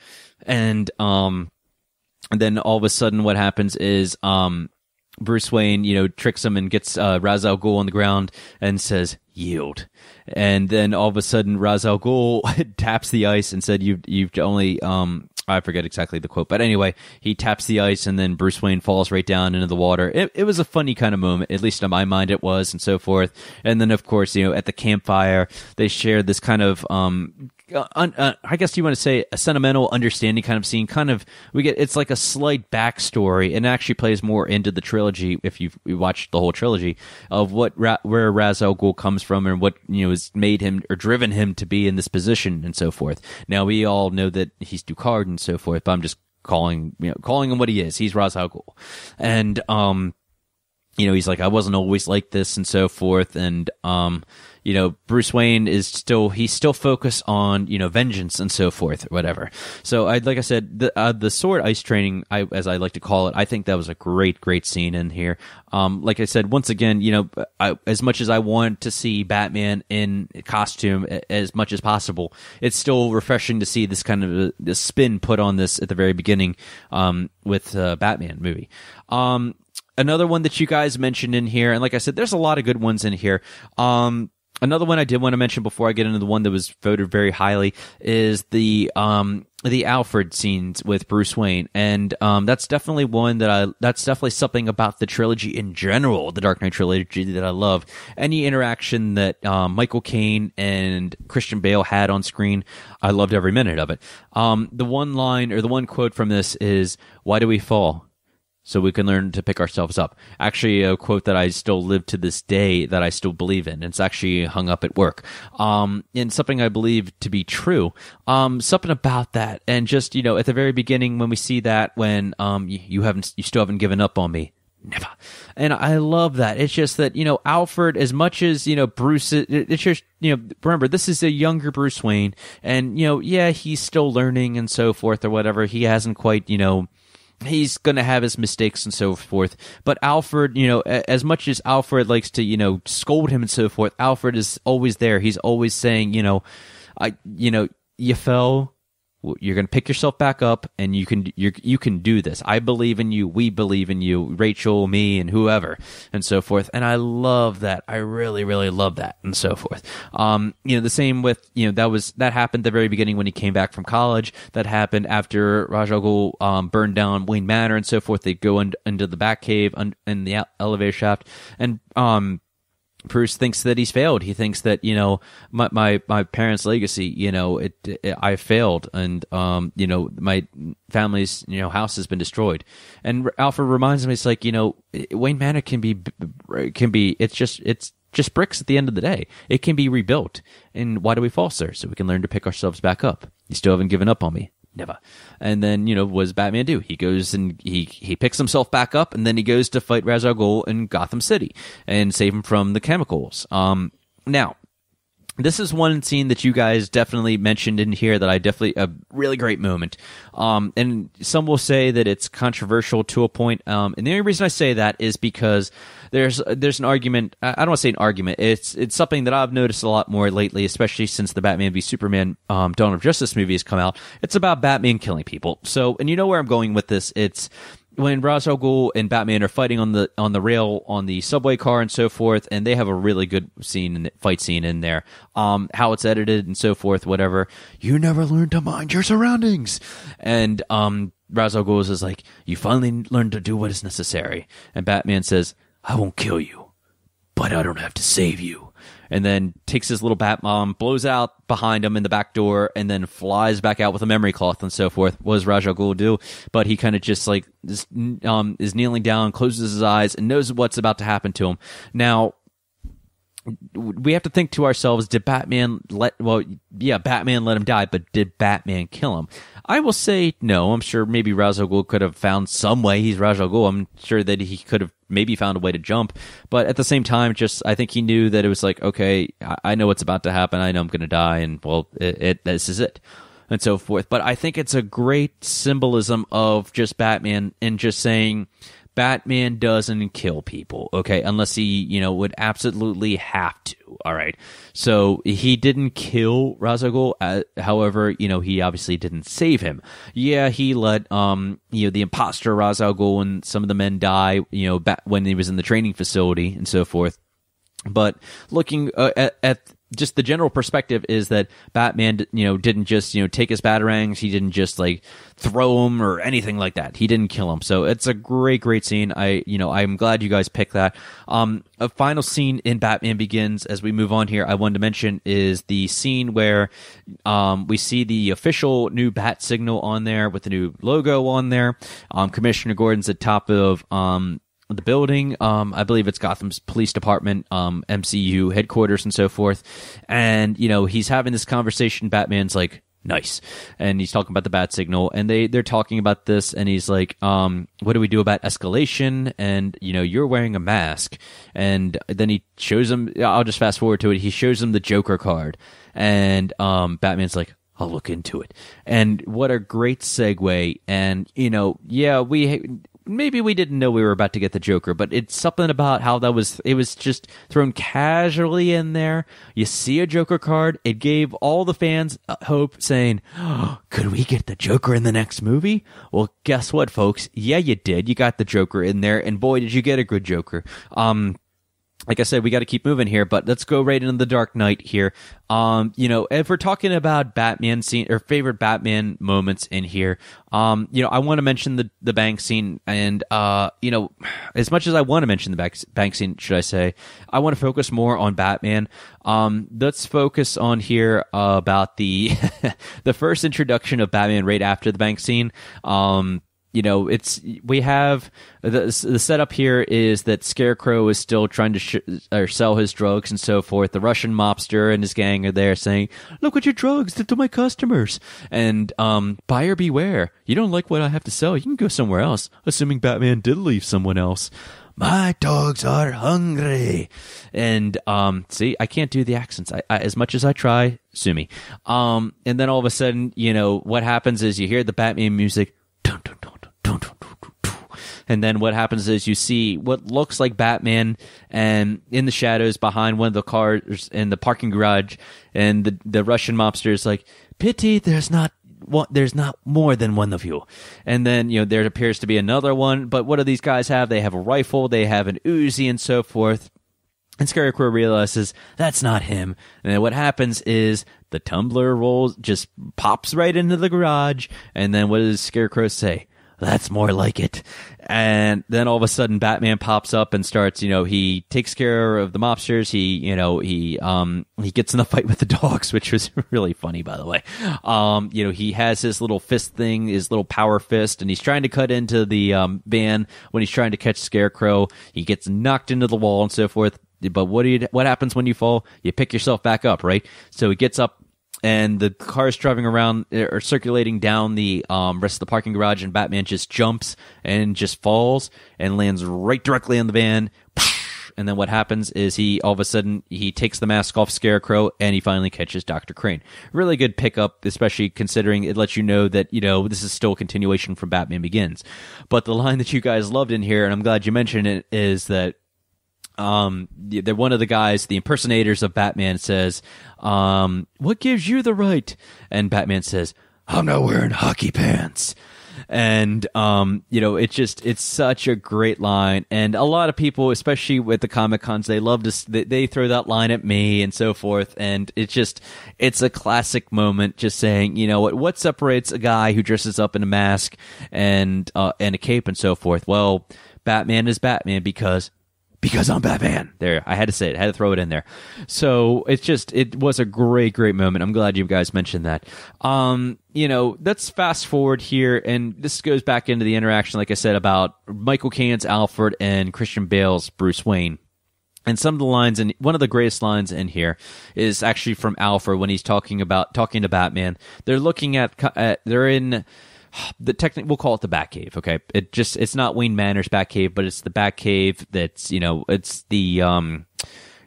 And, um, and then all of a sudden what happens is, um, Bruce Wayne, you know, tricks him and gets uh, Ra's al Ghul on the ground and says, "Yield." And then all of a sudden, Ra's al Ghul taps the ice and said, "You've you've only um." I forget exactly the quote, but anyway, he taps the ice and then Bruce Wayne falls right down into the water. It, it was a funny kind of moment, at least in my mind it was, and so forth. And then, of course, you know, at the campfire, they share this kind of um, uh, uh, I guess you want to say a sentimental understanding kind of scene. Kind of we get it's like a slight backstory, and actually plays more into the trilogy if you've you watched the whole trilogy of what Ra- where Ra's al Ghul comes from and what you know has made him or driven him to be in this position and so forth. Now we all know that he's Ducard and so forth, but I'm just calling you know calling him what he is. He's Ra's al Ghul, and um you know, he's like, I wasn't always like this and so forth. And, um, you know, Bruce Wayne is still, he's still focused on, you know, vengeance and so forth, or whatever. So I, like I said, the, uh, the sword ice training, I, as I like to call it, I think that was a great, great scene in here. Um, like I said, once again, you know, I, as much as I want to see Batman in costume as much as possible, it's still refreshing to see this kind of a, this spin put on this at the very beginning, um, with, uh, Batman movie. Um, another one that you guys mentioned in here, and like I said, there's a lot of good ones in here. Um, another one I did want to mention before I get into the one that was voted very highly is the um the Alfred scenes with Bruce Wayne, and um, that's definitely one that I. That's definitely something about the trilogy in general, the Dark Knight trilogy that I love. Any interaction that um, Michael Caine and Christian Bale had on screen, I loved every minute of it. Um, the one line or the one quote from this is, "Why do we fall? So we can learn to pick ourselves up. Actually, a quote that I still live to this day that I still believe in. It's actually hung up at work. Um, and something I believe to be true. Um, something about that. And just, you know, at the very beginning when we see that when, um, you, you haven't, you still haven't given up on me. Never. And I love that. It's just that, you know, Alfred, as much as, you know, Bruce, it's just, you know, remember, this is a younger Bruce Wayne. And, you know, yeah, he's still learning and so forth or whatever. He hasn't quite, you know, he's going to have his mistakes and so forth. But Alfred, you know, as much as Alfred likes to, you know, scold him and so forth, Alfred is always there. He's always saying, you know, I, you know, you fell, you're going to pick yourself back up and you can you you can do this. I believe in you we believe in you rachel me and whoever and so forth. And i love that. I really really love that and so forth. Um you know the same with you know that was that happened the very beginning when he came back from college. That happened after Ghul um, burned down wayne manor and so forth. They go in, into the Batcave un, in the elevator shaft. And um Bruce thinks that he's failed. He thinks that you know my my, my parents' legacy. You know, it, it, I failed, and um, you know my family's you know house has been destroyed. And Alfred reminds him, it's like you know Wayne Manor can be can be. It's just it's just bricks at the end of the day. It can be rebuilt. And why do we fall, sir? So we can learn to pick ourselves back up. You still haven't given up on me. Never. And then, you know, what does Batman do? He goes and he, he picks himself back up and then he goes to fight Ra's al Ghul in Gotham City and save him from the chemicals. Um, now, this is one scene that you guys definitely mentioned in here that I definitely a really great moment. Um, and some will say that it's controversial to a point. Um, and the only reason I say that is because there's there's an argument. I don't want to say an argument. It's it's something that I've noticed a lot more lately, especially since the Batman v Superman um, Dawn of Justice movie has come out. It's about Batman killing people. So, and you know where I'm going with this. It's when Ra's al Ghul and Batman are fighting on the on the rail on the subway car and so forth, and they have a really good scene fight scene in there. Um, how it's edited and so forth, whatever. You never learn to mind your surroundings, and um, Ra's al Ghul is like, you finally learn to do what is necessary, and Batman says, I won't kill you, but I don't have to save you and then takes his little bat bomb, blows out behind him in the back door, and then flies back out with a memory cloth and so forth. What does Ra's al Ghul do? But he kind of just like um, is kneeling down, closes his eyes, and knows what's about to happen to him. Now, we have to think to ourselves: Did Batman let? Well, yeah, Batman let him die, but did Batman kill him? I will say no. I'm sure maybe Ra's could have found some way. He's Ra's. I'm sure that he could have maybe found a way to jump. But at the same time, just I think he knew that it was like, okay, I know what's about to happen. I know I'm going to die, and well, it, it this is it, and so forth. But I think it's a great symbolism of just Batman and just saying Batman doesn't kill people, okay, unless he, you know, would absolutely have to. All right. So he didn't kill Ghul. Uh, however, you know, he obviously didn't save him. Yeah, he let, um, you know, the imposter Ghul and some of the men die, you know, back when he was in the training facility and so forth. But looking uh, at, at just the general perspective is that Batman, you know, didn't just you know take his batarangs. He didn't just like throw him or anything like that. He didn't kill him. So it's a great, great scene. I, you know, I'm glad you guys picked that. Um, a final scene in Batman Begins as we move on here. I wanted to mention is the scene where, um, we see the official new bat signal on there with the new logo on there. Um, Commissioner Gordon's at top of um the building. Um, I believe it's Gotham's police department, um, MCU headquarters and so forth. And, you know, he's having this conversation. Batman's like, nice. And he's talking about the bat signal and they, they're talking about this and he's like, um, what do we do about escalation? And, you know, you're wearing a mask. And then he shows him, I'll just fast forward to it. He shows him the Joker card and, um, Batman's like, I'll look into it. And what a great segue. And, you know, yeah, we, maybe we didn't know we were about to get the Joker, but it's something about how that was it was just thrown casually in there. You see a Joker card, it gave all the fans uh, hope saying, oh, "Could we get the Joker in the next movie?" Well, guess what, folks? Yeah, you did. You got the Joker in there, and boy, did you get a good Joker. Um like I said, we got to keep moving here, but let's go right into the Dark Knight here. Um, you know, if we're talking about Batman scene or favorite Batman moments in here, um, you know, I want to mention the the bank scene, and uh, you know, as much as I want to mention the bank bank scene, should I say, I want to focus more on Batman. Um, let's focus on here about the the first introduction of Batman right after the bank scene. Um, you know, it's we have the the setup here is that Scarecrow is still trying to sh- or sell his drugs and so forth. The Russian mobster and his gang are there saying, "Look what your drugs did to my customers." And um, buyer beware. You don't like what I have to sell, you can go somewhere else. Assuming Batman did leave someone else. My dogs are hungry, and um, see, I can't do the accents I, I, as much as I try. Sue me. Um, and then all of a sudden, you know, what happens is you hear the Batman music. And then what happens is you see what looks like Batman and in the shadows behind one of the cars in the parking garage, and the the Russian mobster is like, "Pity, there's not there's not more than one of you. And then, you know, there appears to be another one. But what do these guys have? They have a rifle, they have an Uzi and so forth. And Scarecrow realizes that's not him. And then what happens is the tumbler rolls, just pops right into the garage. And then what does Scarecrow say? That's more like it. And then all of a sudden Batman pops up and starts, you know, he takes care of the mobsters. He, you know, he, um, he gets in the fight with the dogs, which was really funny, by the way. Um, you know, he has his little fist thing, his little power fist, and he's trying to cut into the, um, van when he's trying to catch Scarecrow. He gets knocked into the wall and so forth. But what do you, what happens when you fall? You pick yourself back up, right? So he gets up and the cars driving around uh, or circulating down the um, rest of the parking garage, and Batman just jumps and just falls and lands right directly on the van. And then what happens is he all of a sudden he takes the mask off Scarecrow and he finally catches Doctor Crane. Really good pickup, especially considering it lets you know that you know this is still a continuation from Batman Begins. But the line that you guys loved in here, and I'm glad you mentioned it, is that um, they're one of the guys, the impersonators of Batman says, um, what gives you the right? And Batman says, I'm not wearing hockey pants. And, um, you know, it's just, it's such a great line. And a lot of people, especially with the Comic Cons, they love to, they, they throw that line at me and so forth. And it's just, it's a classic moment just saying, you know, what, what separates a guy who dresses up in a mask and, uh, and a cape and so forth? Well, Batman is Batman because because I'm Batman. There, I had to say it. I had to throw it in there. So it's just, it was a great, great moment. I'm glad you guys mentioned that. Um, you know, let's fast forward here, and this goes back into the interaction, like I said, about Michael Caine's Alfred and Christian Bale's Bruce Wayne. And some of the lines, and one of the greatest lines in here is actually from Alfred when he's talking about talking to Batman. They're looking at, at they're in the technic we'll call it the Batcave. Okay, it just it's not Wayne Manor's Batcave, but it's the Batcave that's you know it's the um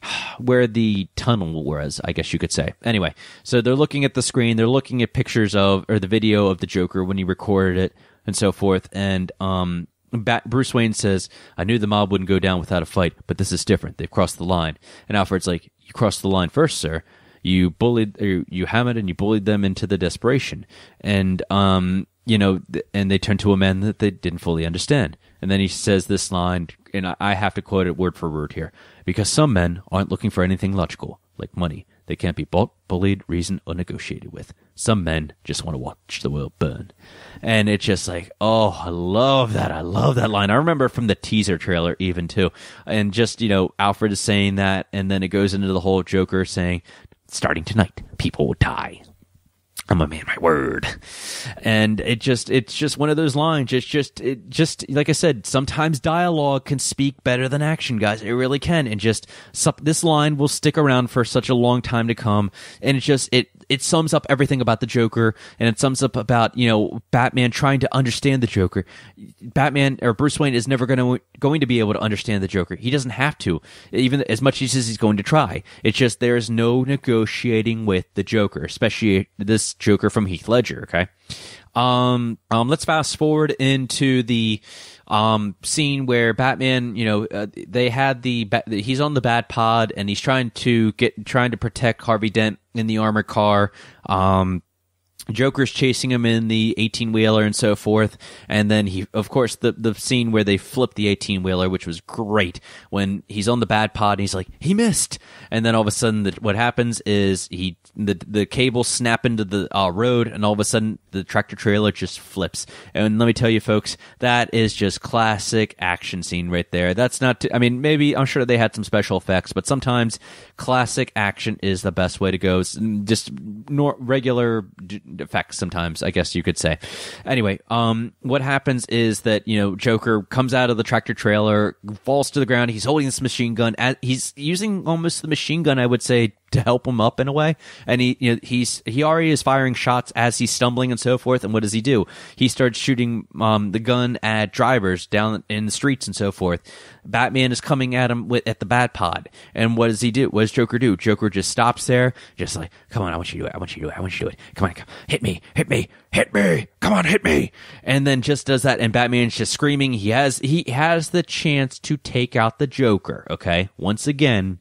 where the tunnel was, I guess you could say. Anyway, so they're looking at the screen, they're looking at pictures of or the video of the Joker when he recorded it and so forth, and um. Bat- Bruce Wayne says, I knew the mob wouldn't go down without a fight, but this is different. They've crossed the line. And Alfred's like, You crossed the line first, sir you bullied you hammered and you bullied them into the desperation and um you know, and they turn to a man that they didn't fully understand. And then he says this line, and I have to quote it word for word here, because some men aren't looking for anything logical, like money. They can't be bought, bullied, reasoned, or negotiated with. Some men just want to watch the world burn. And it's just like, oh, I love that. I love that line. I remember from the teaser trailer even too. And just, you know, Alfred is saying that, and then it goes into the whole Joker saying, starting tonight, people will die. I'm a man, my word. And it just, it's just one of those lines. It's just, it just, like I said, sometimes dialogue can speak better than action, guys. It really can. And just, this line will stick around for such a long time to come. And it just, it, it sums up everything about the Joker and it sums up about, you know, Batman trying to understand the Joker. Batman or Bruce Wayne is never going to, going to be able to understand the Joker. He doesn't have to, even as much as he's going to try. It's just, there's no negotiating with the Joker, especially this Joker from Heath Ledger. Okay. Um, um, let's fast forward into the, um, scene where Batman, you know, uh, they had the he's on the Bat Pod and he's trying to get trying to protect Harvey Dent in the armored car. Um, Joker's chasing him in the 18 wheeler and so forth. And then he, of course, the, the scene where they flip the 18 wheeler, which was great when he's on the Bat Pod and he's like, he missed. And then all of a sudden, the, what happens is he, the, the cables snap into the uh, road and all of a sudden the tractor trailer just flips. And let me tell you, folks, that is just classic action scene right there. That's not, I mean, maybe I'm sure they had some special effects, but sometimes classic action is the best way to go. Just nor- regular d- effects sometimes, I guess you could say. Anyway, um, what happens is that, you know, Joker comes out of the tractor trailer, falls to the ground. He's holding this machine gun. He's using almost the machine gun, I would say, to help him up in a way. And he, you know, he's he already is firing shots as he's stumbling and so forth. And what does he do? He starts shooting um, the gun at drivers down in the streets and so forth. Batman is coming at him with at the Bat Pod. And what does he do? What does Joker do? Joker just stops there, just like, come on, I want you to do it. I want you to do it. I want you to do it. Come on, come, hit me, hit me, hit me. Come on, hit me. And then just does that. And Batman's just screaming. He has he has the chance to take out the Joker. Okay, once again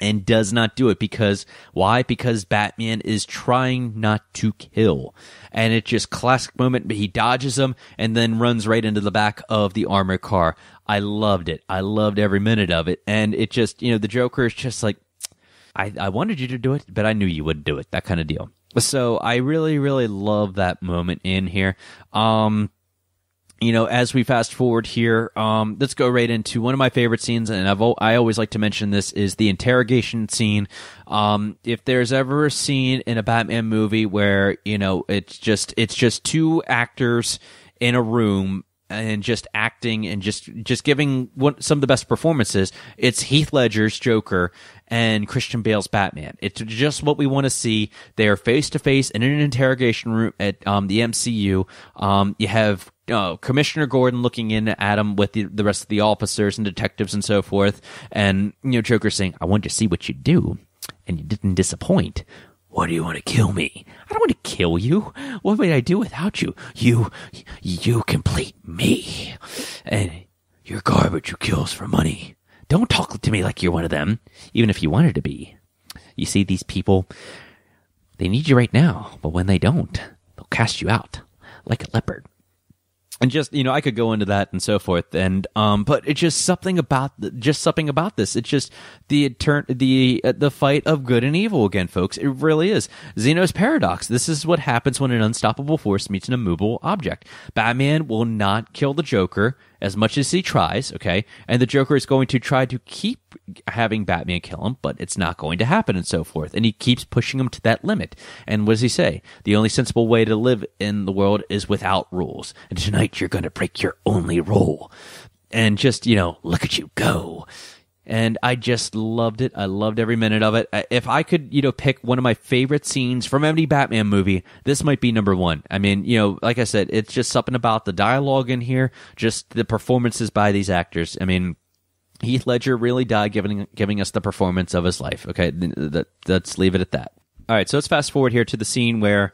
and does not do it because why? Because Batman is trying not to kill. And it's just classic moment, but he dodges him and then runs right into the back of the armored car. I loved it. I loved every minute of it. And it just, you know, the Joker is just like, I, I wanted you to do it, but I knew you would do it. That kind of deal. So I really, really love that moment in here. Um, you know, as we fast forward here, um, let's go right into one of my favorite scenes, and I've I always like to mention this is the interrogation scene. Um, if there's ever a scene in a Batman movie where you know it's just it's just two actors in a room and just acting and just just giving one, some of the best performances. It's Heath Ledger's Joker and Christian Bale's Batman. It's just what we want to see. They are face to face in an interrogation room at um, the MCU. Um, you have uh, Commissioner Gordon looking in at him with the, the rest of the officers and detectives and so forth, and you know Joker saying, "I wanted to see what you do, and you didn't disappoint." What do you want to kill me? I don't want to kill you. What would I do without you? You, you complete me. And you're garbage who kills for money. Don't talk to me like you're one of them, even if you wanted to be. You see, these people, they need you right now, but when they don't, they'll cast you out like a leopard and just you know i could go into that and so forth. And um but it's just something about just something about this. It's just the turn the uh, the fight of good and evil again folks. It really is. Zeno's paradox. This is what happens when an unstoppable force meets an immovable object. Batman will not kill the joker as much as he tries, okay? And the Joker is going to try to keep having Batman kill him, but it's not going to happen and so forth. And he keeps pushing him to that limit. And what does he say? The only sensible way to live in the world is without rules. And tonight you're going to break your only rule. And just, you know, look at you go and I just loved it. I loved every minute of it. If I could, you know, pick one of my favorite scenes from any Batman movie, this might be number one. I mean, you know, like I said, it's just something about the dialogue in here, just the performances by these actors. I mean, Heath Ledger really died giving giving us the performance of his life. Okay, let's leave it at that. All right, so let's fast forward here to the scene where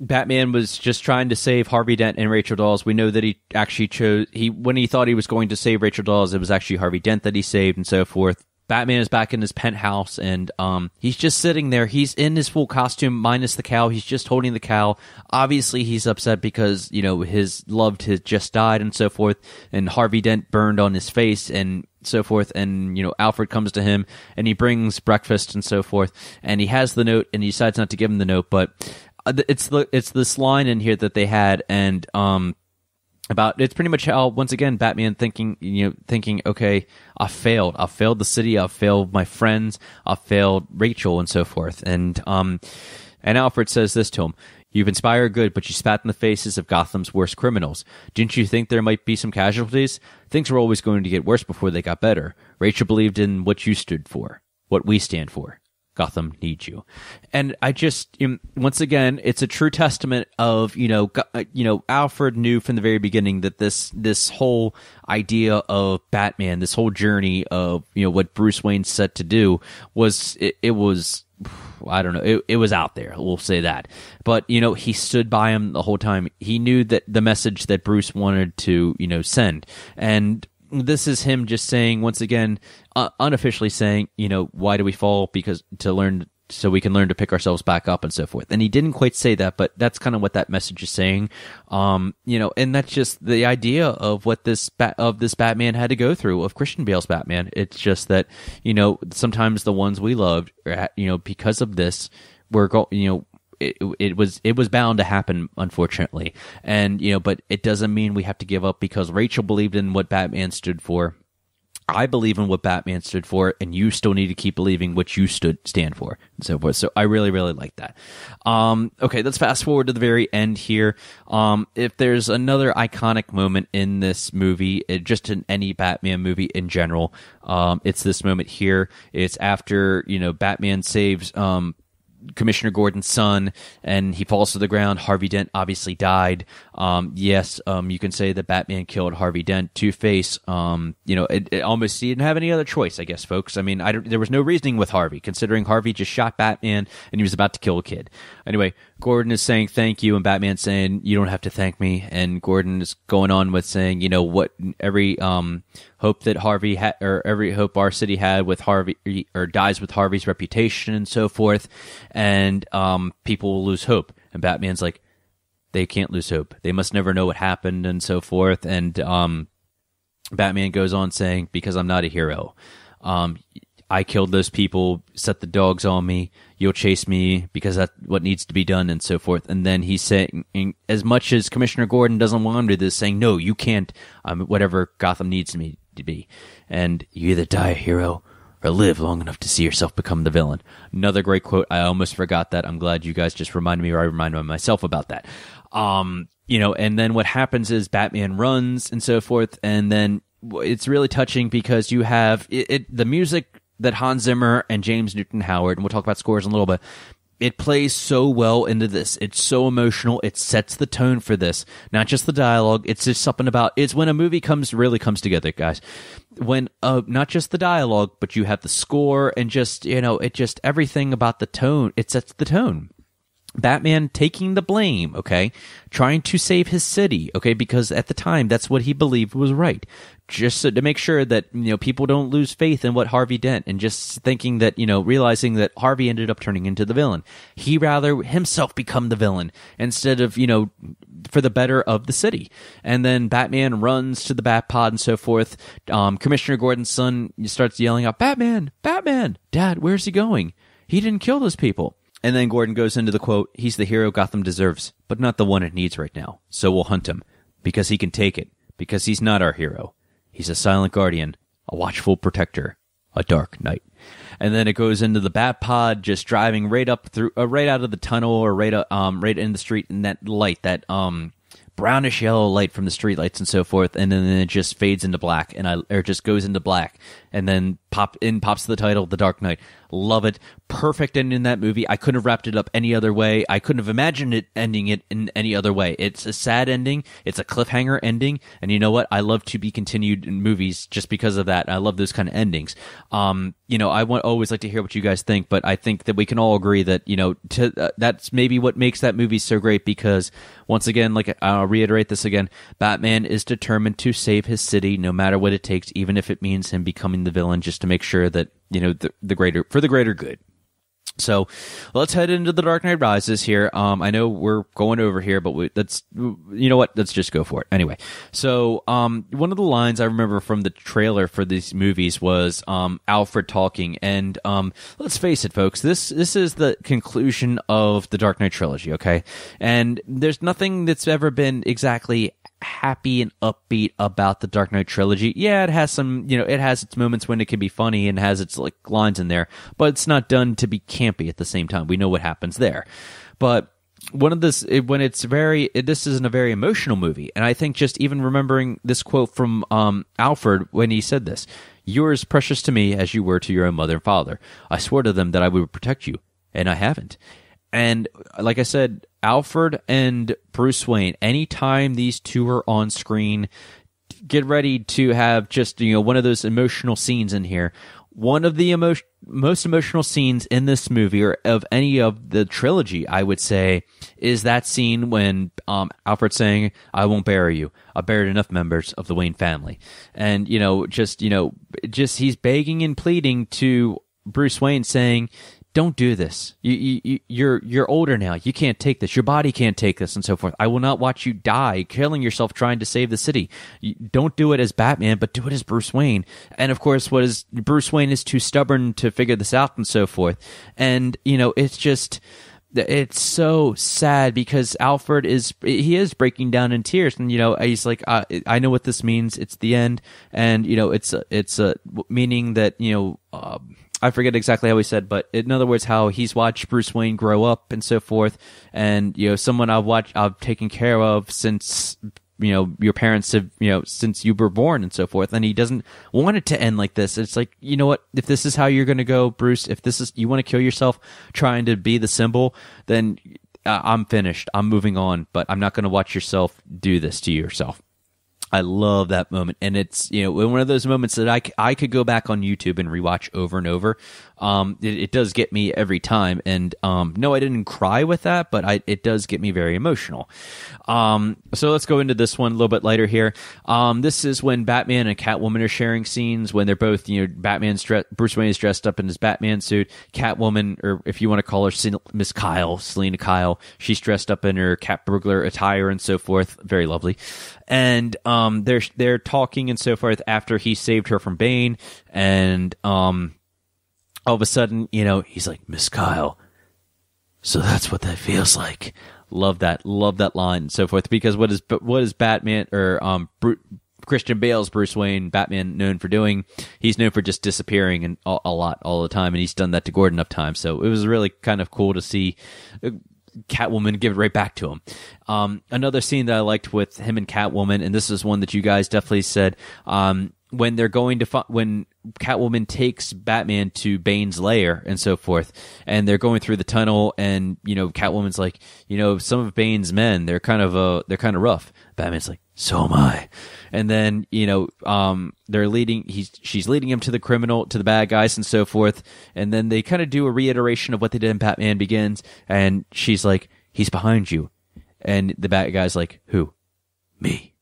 Batman was just trying to save Harvey Dent and Rachel Dawes. We know that he actually chose he when he thought he was going to save Rachel Dawes, it was actually Harvey Dent that he saved and so forth. Batman is back in his penthouse and um, he's just sitting there. He's in his full costume minus the cowl. He's just holding the cowl. Obviously, he's upset because, you know, his loved has just died and so forth. And Harvey Dent burned on his face and so forth. And, you know, Alfred comes to him and he brings breakfast and so forth. And he has the note and he decides not to give him the note. But it's the it's this line in here that they had and um about it's pretty much how once again Batman thinking you know thinking okay I failed I failed the city I failed my friends I failed Rachel and so forth and um and Alfred says this to him You've inspired good, but you spat in the faces of Gotham's worst criminals. Didn't you think there might be some casualties? Things were always going to get worse before they got better. Rachel believed in what you stood for, what we stand for. Gotham needs you. And I just, you know, once again, it's a true testament of, you know, uh, you know, Alfred knew from the very beginning that this, this whole idea of Batman, this whole journey of, you know, what Bruce Wayne set to do was, it, it was, I don't know. It, it was out there. We'll say that. But you know, he stood by him the whole time. He knew that the message that Bruce wanted to you know send, and this is him just saying once again, uh, unofficially saying, you know, why do we fall? Because to learn so we can learn to pick ourselves back up and so forth. And he didn't quite say that, but that's kind of what that message is saying. Um, you know, and that's just the idea of what this bat, of this Batman had to go through of Christian Bale's Batman. It's just that, you know, sometimes the ones we loved, you know, because of this, we're go, you know, it, it was it was bound to happen unfortunately and you know but it doesn't mean we have to give up because Rachel believed in what Batman stood for I believe in what Batman stood for, and you still need to keep believing what you stood stand for, and so forth. So I really, really like that. Um, okay, let's fast forward to the very end here. Um, if there's another iconic moment in this movie, it, just in any Batman movie in general, um, it's this moment here. It's after you know Batman saves um, Commissioner Gordon's son, and he falls to the ground. Harvey Dent obviously died. Um, yes, um, you can say that Batman killed Harvey Dent. Two Face, um, you know, it, it, almost he didn't have any other choice, I guess, folks. I mean, I there was no reasoning with Harvey, considering Harvey just shot Batman and he was about to kill a kid. Anyway, Gordon is saying thank you, and Batman saying you don't have to thank me, and Gordon is going on with saying, you know, what every um hope that Harvey had, or every hope our city had with Harvey, or dies with Harvey's reputation and so forth, and um, people will lose hope. And Batman's like, they can't lose hope. They must never know what happened and so forth. And um, Batman goes on saying, because I'm not a hero. Um, I killed those people, set the dogs on me. You'll chase me because that's what needs to be done, and so forth. And then he's saying, as much as Commissioner Gordon doesn't want him to this, saying, "No, you can't. Um, whatever Gotham needs me to be, and you either die a hero or live long enough to see yourself become the villain. Another great quote. I almost forgot that. I'm glad you guys just reminded me, or I reminded myself about that. Um, you know, and then what happens is Batman runs and so forth, and then it's really touching because you have it, it the music that Hans Zimmer and James Newton Howard, and we'll talk about scores in a little bit, it plays so well into this. It's so emotional. It sets the tone for this. Not just the dialogue. It's just something about it's when a movie comes really comes together, guys. When uh not just the dialogue, but you have the score and just, you know, it just everything about the tone. It sets the tone. Batman taking the blame, okay? Trying to save his city, okay? Because at the time, that's what he believed was right just to make sure that you know people don't lose faith in what Harvey Dent and just thinking that you know realizing that Harvey ended up turning into the villain. He rather himself become the villain instead of you know for the better of the city. And then Batman runs to the Bat Pod and so forth. Um, Commissioner Gordon's son starts yelling out, "Batman, Batman, Dad, where's he going? He didn't kill those people." And then Gordon goes into the quote, "He's the hero Gotham deserves, but not the one it needs right now. So we'll hunt him because he can take it." Because he's not our hero. He's a silent guardian, a watchful protector, a dark knight. And then it goes into the bat pod, just driving right up through, uh, right out of the tunnel or right, uh, um, right in the street, and that light, that um, brownish yellow light from the streetlights and so forth, and then it just fades into black, and I, or just goes into black, and then pop in pops the title, The Dark Knight. Love it. Perfect ending in that movie. I couldn't have wrapped it up any other way. I couldn't have imagined it ending it in any other way. It's a sad ending. It's a cliffhanger ending. And you know what? I love to be continued in movies just because of that. I love those kind of endings. Um, you know, I want always like to hear what you guys think, but I think that we can all agree that, you know, to, uh, that's maybe what makes that movie so great because once again, like I'll reiterate this again, Batman is determined to save his city no matter what it takes, even if it means him becoming the villain just to make sure that you know the, the greater for the greater good. So let's head into the Dark Knight Rises here. Um, I know we're going over here, but we, let's, you know what? Let's just go for it. Anyway, so, um, one of the lines I remember from the trailer for these movies was, um, Alfred talking. And, um, let's face it, folks, this, this is the conclusion of the Dark Knight trilogy, okay? And there's nothing that's ever been exactly happy and upbeat about the Dark Knight trilogy. Yeah, it has some, you know, it has its moments when it can be funny and has its like lines in there, but it's not done to be campy at the same time. We know what happens there. But one of this it, when it's very it, this isn't a very emotional movie and i think just even remembering this quote from um, alfred when he said this you are as precious to me as you were to your own mother and father i swore to them that i would protect you and i haven't and like I said, Alfred and Bruce Wayne, anytime these two are on screen, get ready to have just, you know, one of those emotional scenes in here. One of the emotion, most emotional scenes in this movie or of any of the trilogy, I would say, is that scene when um, Alfred's saying, I won't bury you. I buried enough members of the Wayne family. And, you know, just, you know, just he's begging and pleading to Bruce Wayne saying, don't do this. You, you, you're you're older now. You can't take this. Your body can't take this, and so forth. I will not watch you die, killing yourself trying to save the city. You, don't do it as Batman, but do it as Bruce Wayne. And of course, what is Bruce Wayne is too stubborn to figure this out, and so forth. And you know, it's just it's so sad because Alfred is he is breaking down in tears and you know he's like I, I know what this means it's the end and you know it's a, it's a meaning that you know uh, I forget exactly how he said, but in other words, how he's watched Bruce Wayne grow up and so forth, and you know, someone I've watched, I've taken care of since you know your parents have you know since you were born and so forth, and he doesn't want it to end like this. It's like you know what, if this is how you're going to go, Bruce, if this is you want to kill yourself trying to be the symbol, then uh, I'm finished. I'm moving on, but I'm not going to watch yourself do this to yourself. I love that moment. And it's, you know, one of those moments that I, I could go back on YouTube and rewatch over and over. Um, it, it does get me every time. And, um, no, I didn't cry with that, but I, it does get me very emotional. Um, so let's go into this one a little bit later here. Um, this is when Batman and Catwoman are sharing scenes when they're both, you know, Batman's dressed, Bruce Wayne is dressed up in his Batman suit. Catwoman, or if you want to call her Miss Kyle, Selina Kyle, she's dressed up in her cat burglar attire and so forth. Very lovely and um, they're they're talking and so forth after he saved her from Bane, and um, all of a sudden, you know, he's like, Miss Kyle. So that's what that feels like. Love that, love that line and so forth. Because what is what is Batman or um Bru- Christian Bale's Bruce Wayne, Batman, known for doing? He's known for just disappearing and a, a lot all the time, and he's done that to Gordon enough times. So it was really kind of cool to see uh, Catwoman give it right back to him. Um, another scene that I liked with him and Catwoman, and this is one that you guys definitely said, um, when they're going to when Catwoman takes Batman to Bane's lair and so forth, and they're going through the tunnel, and you know Catwoman's like, you know, some of Bane's men, they're kind of uh, they're kind of rough. Batman's like, so am I. And then, you know, um, they're leading, he's, she's leading him to the criminal, to the bad guys and so forth. And then they kind of do a reiteration of what they did in Batman Begins. And she's like, he's behind you. And the bad guy's like, who? Me.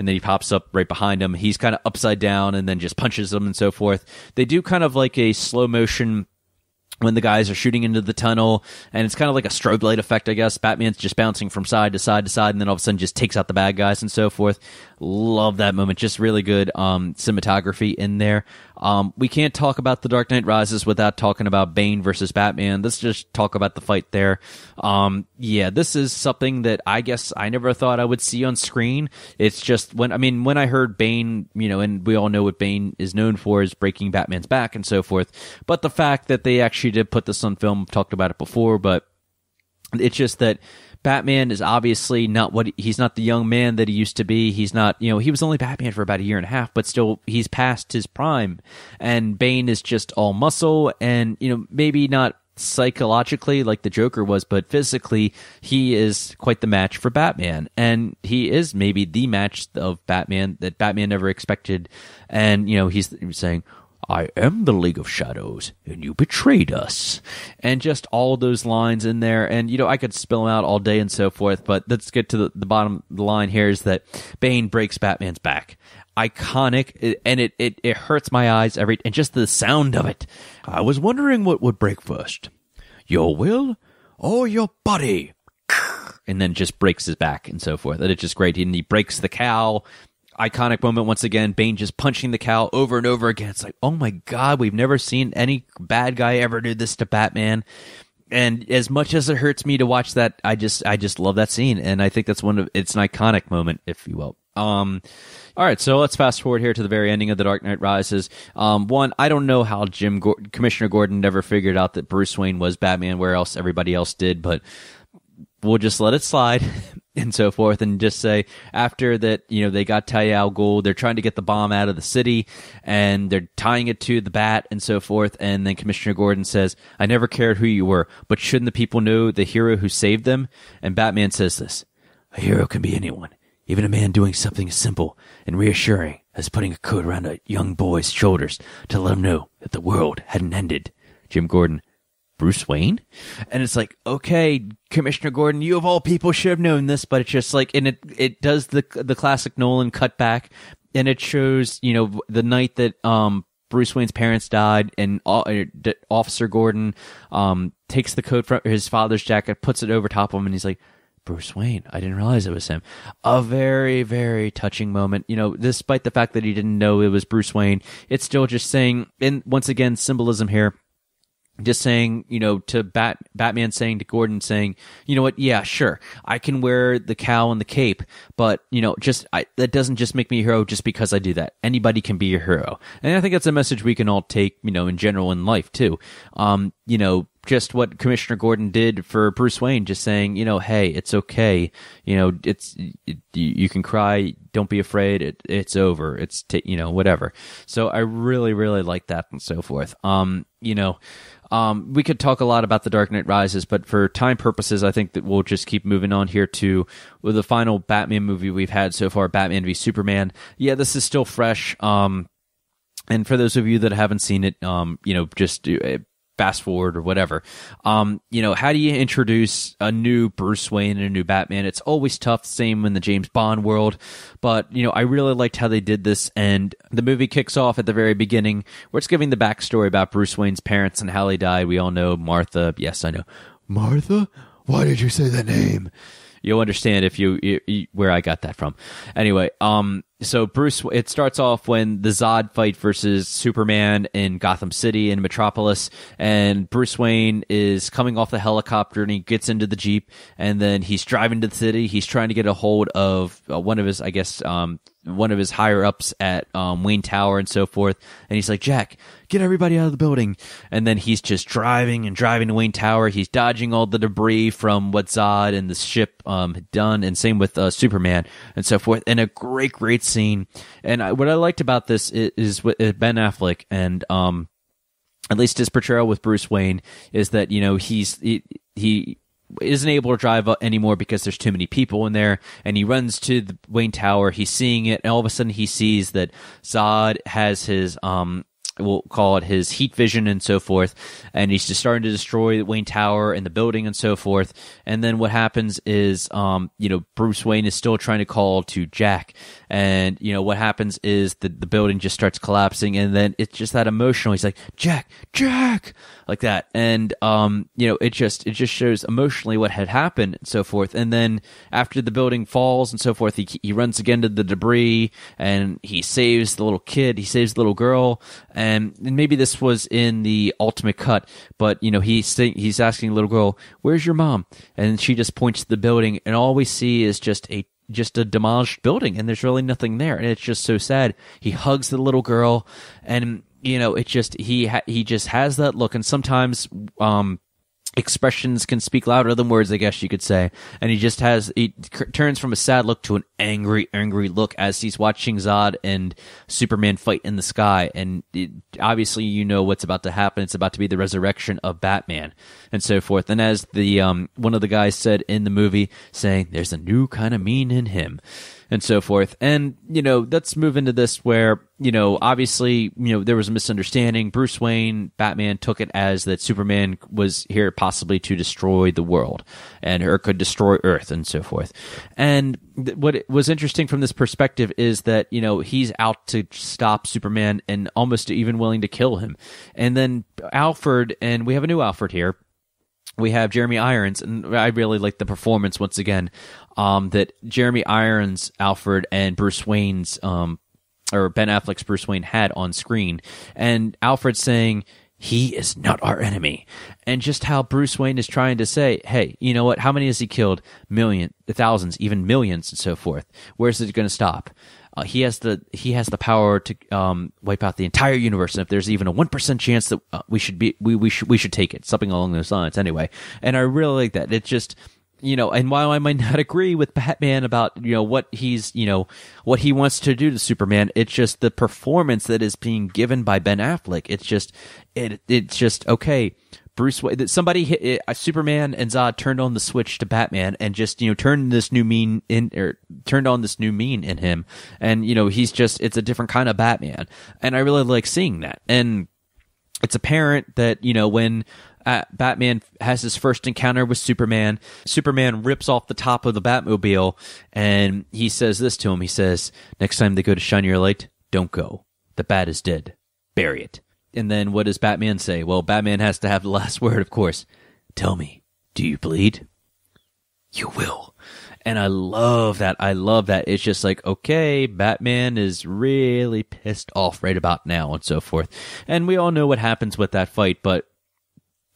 And then he pops up right behind him. He's kind of upside down and then just punches him and so forth. They do kind of like a slow motion when the guys are shooting into the tunnel and it's kind of like a strobe light effect, I guess. Batman's just bouncing from side to side to side and then all of a sudden just takes out the bad guys and so forth. Love that moment. Just really good, um, cinematography in there. Um, we can't talk about The Dark Knight Rises without talking about Bane versus Batman. Let's just talk about the fight there. Um, yeah, this is something that I guess I never thought I would see on screen. It's just when, I mean, when I heard Bane, you know, and we all know what Bane is known for is breaking Batman's back and so forth. But the fact that they actually did put this on film, talked about it before, but it's just that Batman is obviously not what he's not the young man that he used to be. He's not, you know, he was only Batman for about a year and a half, but still he's past his prime. And Bane is just all muscle and, you know, maybe not psychologically like the Joker was, but physically he is quite the match for Batman. And he is maybe the match of Batman that Batman never expected. And, you know, he's saying, I am the League of Shadows, and you betrayed us. And just all those lines in there. And, you know, I could spill them out all day and so forth, but let's get to the, the bottom line here is that Bane breaks Batman's back. Iconic, and it, it, it hurts my eyes every, and just the sound of it. I was wondering what would break first your will or your body? And then just breaks his back and so forth. And it's just great. And he breaks the cowl iconic moment once again. Bane just punching the cowl over and over again. It's like, oh my god, we've never seen any bad guy ever do this to Batman. And as much as it hurts me to watch that, I just I just love that scene, and I think that's one of it's an iconic moment, if you will. Um, all right, so let's fast forward here to the very ending of The Dark Knight Rises. Um, one, I don't know how Jim Commissioner Gordon never figured out that Bruce Wayne was Batman, where else everybody else did, but we'll just let it slide and so forth and just say after that you know they got Talia al Ghul they're trying to get the bomb out of the city and they're tying it to the bat and so forth and then Commissioner Gordon says I never cared who you were but shouldn't the people know the hero who saved them? And Batman says this a hero can be anyone even a man doing something as simple and reassuring as putting a coat around a young boy's shoulders to let him know that the world hadn't ended. Jim Gordon, Bruce Wayne? And it's like, okay, Commissioner Gordon, you of all people should have known this, but it's just like, and it, it does the, the classic Nolan cutback and it shows, you know, the night that, um, Bruce Wayne's parents died, and uh, Officer Gordon um, takes the coat from his father's jacket, puts it over top of him, and he's like, Bruce Wayne. I didn't realize it was him. A very, very touching moment. You know, despite the fact that he didn't know it was Bruce Wayne, it's still just saying, and once again, symbolism here just saying, you know, to Bat Batman saying to Gordon saying, you know what, yeah, sure, I can wear the cowl and the cape, but you know, just I, that doesn't just make me a hero just because I do that. Anybody can be a hero, and I think that's a message we can all take, you know, in general in life too. Um, you know, just what Commissioner Gordon did for Bruce Wayne, just saying, you know, hey, it's okay, you know, it's it, you can cry, don't be afraid, it, it's over, it's t- you know, whatever. So I really, really like that and so forth. Um, you know. Um, we could talk a lot about The Dark Knight Rises, but for time purposes, I think that we'll just keep moving on here to the final Batman movie we've had so far, Batman v Superman. Yeah, this is still fresh. Um, and for those of you that haven't seen it, um, you know, just uh, fast forward or whatever. Um, you know, how do you introduce a new Bruce Wayne and a new Batman? It's always tough, same in the James Bond world. But, you know, I really liked how they did this. And the movie kicks off at the very beginning where it's giving the backstory about Bruce Wayne's parents and how they died. We all know Martha. Yes, I know. Martha? Why did you say that name? You'll understand if you, you, you where I got that from. Anyway, um, so Bruce, it starts off when the Zod fight versus Superman in Gotham City in Metropolis, and Bruce Wayne is coming off the helicopter and he gets into the jeep, and then he's driving to the city. He's trying to get a hold of uh, one of his, I guess, um, one of his higher ups at um, Wayne Tower and so forth, and he's like, Jack, get everybody out of the building. And then he's just driving and driving to Wayne Tower. He's dodging all the debris from what Zod and the ship um, had done, and same with uh, Superman and so forth. And a great, great scene. And I, what I liked about this is, is with uh, Ben Affleck and um, at least his portrayal with Bruce Wayne is that you know he's he, he isn't able to drive anymore because there's too many people in there. And he runs to the Wayne Tower. He's seeing it, and all of a sudden he sees that Zod has his um we'll call it his heat vision and so forth. And he's just starting to destroy the Wayne Tower and the building and so forth. And then what happens is, um, you know, Bruce Wayne is still trying to call to Jack. And, you know, what happens is the, the building just starts collapsing. And then it's just that emotional. He's like, Jack, Jack, like that. And, um, you know, it just, it just shows emotionally what had happened and so forth. And then after the building falls and so forth, he, he runs again to the debris and he saves the little kid. He saves the little girl and maybe this was in the ultimate cut, but you know he's he's asking the little girl, "Where's your mom?" and she just points to the building, and all we see is just a just a demolished building, and there's really nothing there, and it's just so sad. He hugs the little girl, and you know it just he ha- he just has that look, and sometimes um expressions can speak louder than words, I guess you could say. And he just has, he c- turns from a sad look to an angry, angry look as he's watching Zod and Superman fight in the sky. And it, obviously, you know what's about to happen. It's about to be the resurrection of Batman and so forth. And as the, um, one of the guys said in the movie, saying, there's a new kind of mean in him and so forth. And, you know, let's move into this where, you know, obviously, you know, there was a misunderstanding. Bruce Wayne, Batman took it as that Superman was here possibly to destroy the world and or could destroy Earth and so forth. And th- what was interesting from this perspective is that, you know, he's out to stop Superman and almost even willing to kill him. And then Alfred, and we have a new Alfred here we have Jeremy Irons, and I really like the performance once again. Um, that Jeremy Irons, Alfred, and Bruce Wayne's, um, or Ben Affleck's Bruce Wayne had on screen, and Alfred saying he is not our enemy, and just how Bruce Wayne is trying to say, hey, you know what? How many has he killed? Million, thousands, even millions, and so forth. Where's it going to stop? Uh, he has the he has the power to um, wipe out the entire universe, and if there's even a one percent chance that uh, we should be we we should we should take it, something along those lines. Anyway, and I really like that. It's just you know, and while I might not agree with Batman about you know what he's you know what he wants to do to Superman, it's just the performance that is being given by Ben Affleck. It's just it it's just okay. Bruce Wayne, somebody hit it, uh, Superman and Zod turned on the switch to Batman and just you know turned this new mean in or turned on this new mean in him, and you know he's just it's a different kind of Batman, and I really like seeing that and it's apparent that you know when uh, Batman has his first encounter with Superman, Superman rips off the top of the Batmobile, and he says this to him. He says, "Next time they go to shine your light, don't go. The bat is dead. Bury it." And then what does Batman say? Well, Batman has to have the last word, of course. Tell me, do you bleed? You will. And I love that. I love that. It's just like, okay, Batman is really pissed off right about now and so forth. And we all know what happens with that fight, but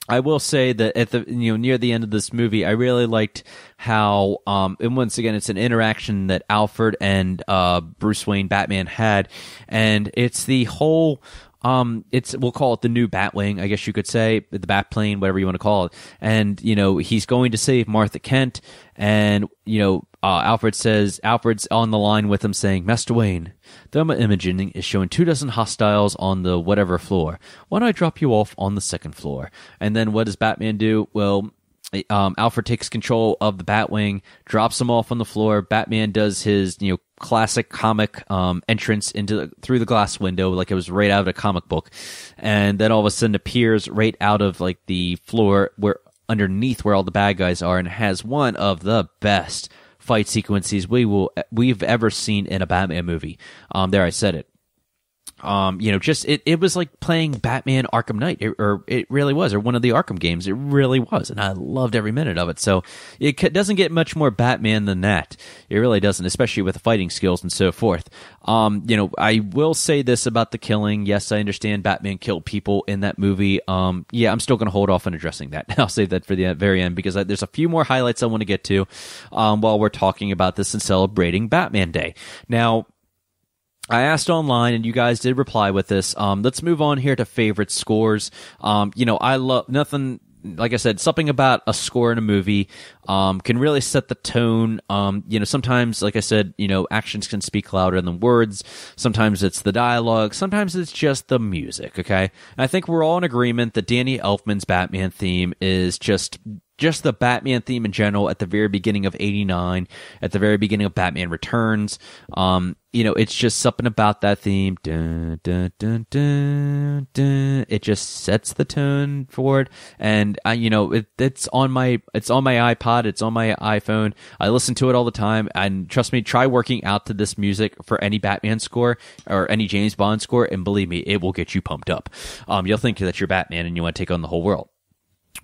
I will say that at the you know near the end of this movie, I really liked how um and once again it's an interaction that Alfred and uh Bruce Wayne Batman had, and it's the whole um, it's we'll call it the new Batwing, I guess you could say, the Batplane, whatever you want to call it. And you know he's going to save Martha Kent, and you know uh, Alfred says Alfred's on the line with him, saying, "Master Wayne, thermal imaging is showing two dozen hostiles on the whatever floor. Why don't I drop you off on the second floor?" And then what does Batman do? Well, um, Alfred takes control of the Batwing, drops him off on the floor. Batman does his, you know, classic comic um, entrance into through the glass window, like it was right out of a comic book, and then all of a sudden appears right out of like the floor where underneath where all the bad guys are, and has one of the best fight sequences we will we've ever seen in a Batman movie. Um, there I said it um, you know, just it, it was like playing Batman Arkham Knight, it, or it really was, or one of the Arkham games. It really was, and I loved every minute of it. So it doesn't get much more Batman than that. It really doesn't, especially with the fighting skills and so forth. Um, you know, I will say this about the killing. Yes, I understand Batman killed people in that movie. Um, yeah, I'm still going to hold off on addressing that. I'll save that for the very end because I, there's a few more highlights I want to get to um, while we're talking about this and celebrating Batman Day. Now I asked online and you guys did reply with this. Um, let's move on here to favorite scores. Um, you know, I love nothing, like I said, something about a score in a movie, um, can really set the tone. Um, you know, sometimes, like I said, you know, actions can speak louder than words. Sometimes it's the dialogue. Sometimes it's just the music. Okay. And I think we're all in agreement that Danny Elfman's Batman theme is just just the Batman theme in general at the very beginning of 89, at the very beginning of Batman Returns. Um, you know, it's just something about that theme. Dun, dun, dun. It just sets the tone for it. And, I, you know, it, it's on my, it's on my iPod. It's on my iPhone. I listen to it all the time. And trust me, try working out to this music for any Batman score or any James Bond score. And believe me, it will get you pumped up. Um, you'll think that you're Batman and you want to take on the whole world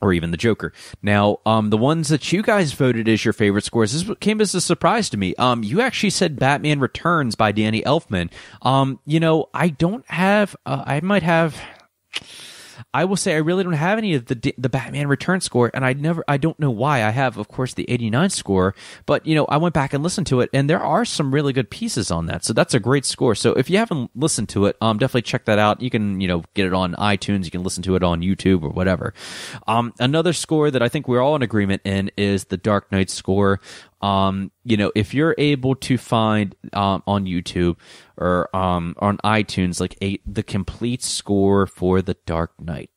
or even the Joker. Now, um, the ones that you guys voted as your favorite scores, this came as a surprise to me. Um, you actually said Batman Returns by Danny Elfman. Um, you know, I don't have, uh, I might have, I will say I really don't have any of the the Batman Return score, and I never I don't know why. I have, of course, the '89 score, but you know I went back and listened to it, and there are some really good pieces on that. So that's a great score. So if you haven't listened to it, um, definitely check that out. You can you know get it on iTunes, you can listen to it on YouTube or whatever. Um, another score that I think we're all in agreement in is the Dark Knight score. Um, you know, if you're able to find um, on YouTube or um, on iTunes like a the complete score for The Dark Knight,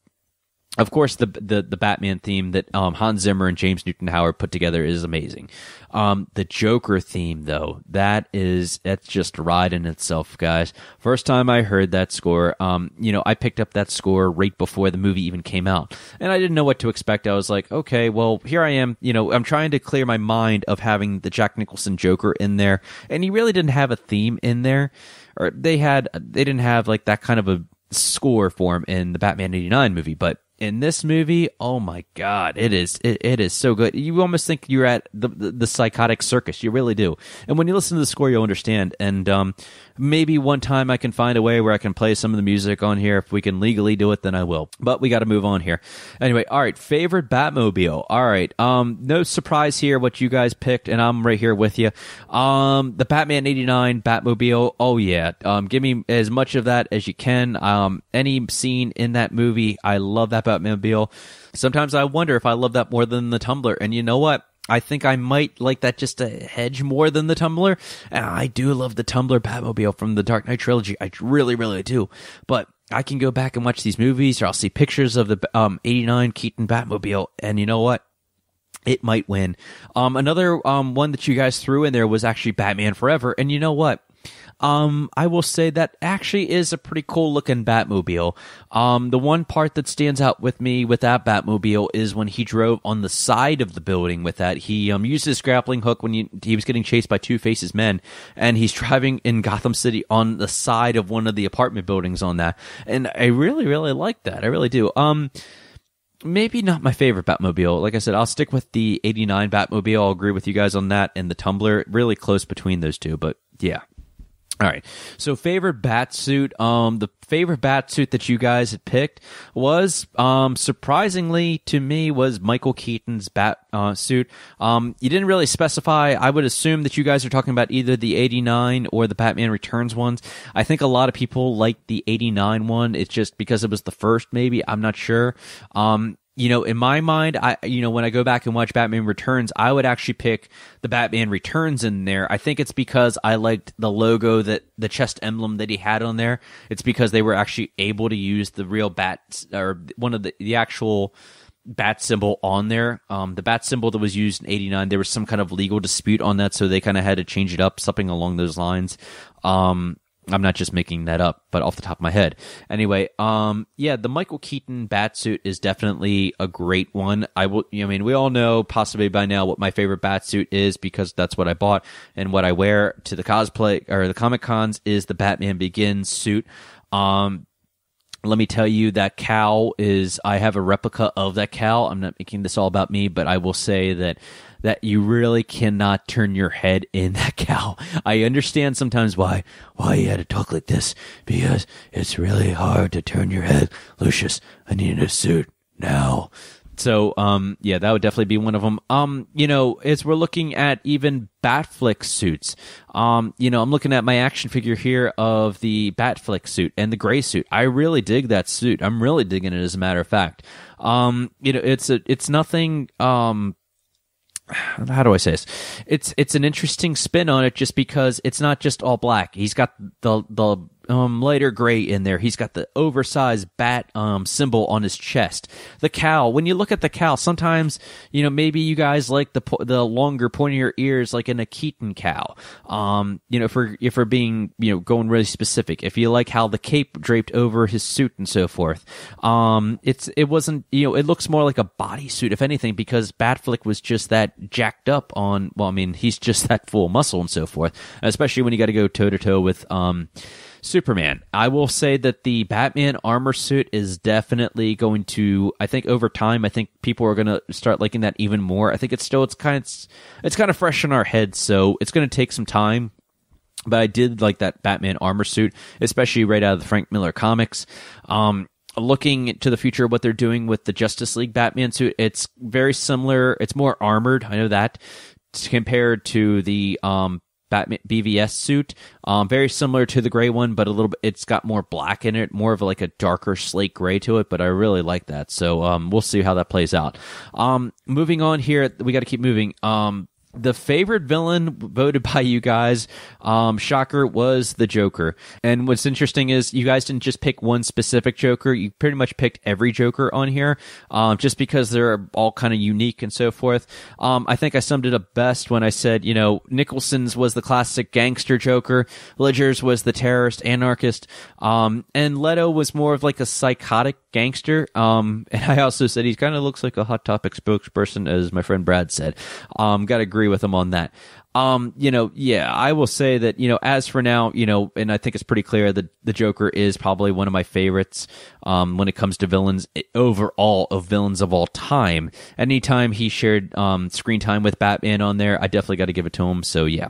of course, the the the Batman theme that um, Hans Zimmer and James Newton Howard put together is amazing. Um, the Joker theme, though, that is that's just a ride in itself, guys. First time I heard that score, um, you know, I picked up that score right before the movie even came out, and I didn't know what to expect. I was like, okay, well, here I am. You know, I'm trying to clear my mind of having the Jack Nicholson Joker in there, and he really didn't have a theme in there, or they had they didn't have like that kind of a score for him in the Batman 89 movie, but in this movie, oh my god, it is it, it is so good. You almost think you're at the, the, the psychotic circus. You really do. And when you listen to the score, you'll understand. And um, maybe one time I can find a way where I can play some of the music on here. If we can legally do it, then I will. But we got to move on here. Anyway, all right. Favorite Batmobile. All right. Um, no surprise here what you guys picked, and I'm right here with you. Um, the Batman '89 Batmobile. Oh yeah. Um, give me as much of that as you can. Um, any scene in that movie, I love that Batmobile. Sometimes I wonder if I love that more than the Tumbler. And you know what? I think I might like that just a hedge more than the Tumbler. And I do love the Tumbler Batmobile from the Dark Knight trilogy. I really, really do. But I can go back and watch these movies or I'll see pictures of the um, 89 Keaton Batmobile. And you know what? It might win. Um, another um, one that you guys threw in there was actually Batman Forever. And you know what? Um, I will say that actually is a pretty cool looking Batmobile. Um, the one part that stands out with me with that Batmobile is when he drove on the side of the building with that. He um, used his grappling hook when he, he was getting chased by Two Faces men, and he's driving in Gotham City on the side of one of the apartment buildings on that. And I really, really like that. I really do. Um, maybe not my favorite Batmobile. Like I said, I'll stick with the 89 Batmobile. I'll agree with you guys on that and the Tumbler. Really close between those two, but yeah. All right. So favorite bat suit. Um, the favorite bat suit that you guys had picked was, um, surprisingly to me was Michael Keaton's bat uh, suit. Um, you didn't really specify. I would assume that you guys are talking about either the 89 or the Batman Returns ones. I think a lot of people like the 89 one. It's just because it was the first, maybe. I'm not sure. Um, you know, in my mind, I, you know, when I go back and watch Batman Returns, I would actually pick the Batman Returns in there. I think it's because I liked the logo that the chest emblem that he had on there. It's because they were actually able to use the real bat or one of the, the actual bat symbol on there. Um, the bat symbol that was used in 89, there was some kind of legal dispute on that. So they kind of had to change it up, something along those lines. Um, I'm not just making that up, but off the top of my head. Anyway, um, yeah, the Michael Keaton bat suit is definitely a great one. I will, I mean, we all know possibly by now what my favorite bat suit is because that's what I bought and what I wear to the cosplay or the Comic Cons is the Batman Begins suit. Um, let me tell you that cowl is i have a replica of that cowl. I'm not making this all about me but i will say that that you really cannot turn your head in that cowl. I understand sometimes why why you had to talk like this because it's really hard to turn your head. Lucius i need a suit now so, um, yeah, that would definitely be one of them. Um, you know, as we're looking at even Batfleck suits, um, you know, I'm looking at my action figure here of the Batfleck suit and the gray suit. I really dig that suit. I'm really digging it, as a matter of fact. Um, you know, it's a, it's nothing, um, how do I say this? It's it's an interesting spin on it just because it's not just all black. He's got the the um, lighter gray in there. He's got the oversized bat um, symbol on his chest. The cowl. When you look at the cowl, sometimes you know maybe you guys like the the longer, pointier ears, like in a Keaton cowl. Um, you know, for if we're being you know going really specific, if you like how the cape draped over his suit and so forth. Um, it's it wasn't you know it looks more like a bodysuit if anything because Batfleck was just that jacked up on. Well, I mean he's just that full muscle and so forth. Especially when you got to go toe to toe with um Superman. I will say that the Batman armor suit is definitely going to. I think over time, I think people are going to start liking that even more. I think it's still it's kind of it's, it's kind of fresh in our heads, so it's going to take some time. But I did like that Batman armor suit, especially right out of the Frank Miller comics. Um, looking to the future, of what they're doing with the Justice League Batman suit, it's very similar. It's more armored. I know that compared to the um, Batman BVS suit. Um, very similar to the gray one, but a little bit. It's got more black in it, more of like a darker slate gray to it. But I really like that. So um, we'll see how that plays out. Um, moving on here, we got to keep moving. Um, the favorite villain voted by you guys, um, shocker, was the Joker. And what's interesting is you guys didn't just pick one specific Joker. You pretty much picked every Joker on here, um, just because they're all kind of unique and so forth. Um, I think I summed it up best when I said, you know, Nicholson's was the classic gangster Joker, Ledger's was the terrorist anarchist, um, and Leto was more of like a psychotic gangster. Um, and I also said he kind of looks like a Hot Topic spokesperson, as my friend Brad said. Um, got to agree with him on that. Um, you know, yeah, I will say that, you know, as for now, you know, and I think it's pretty clear that the Joker is probably one of my favorites, um, when it comes to villains overall of villains of all time. Anytime he shared, um, screen time with Batman on there, I definitely got to give it to him. So yeah.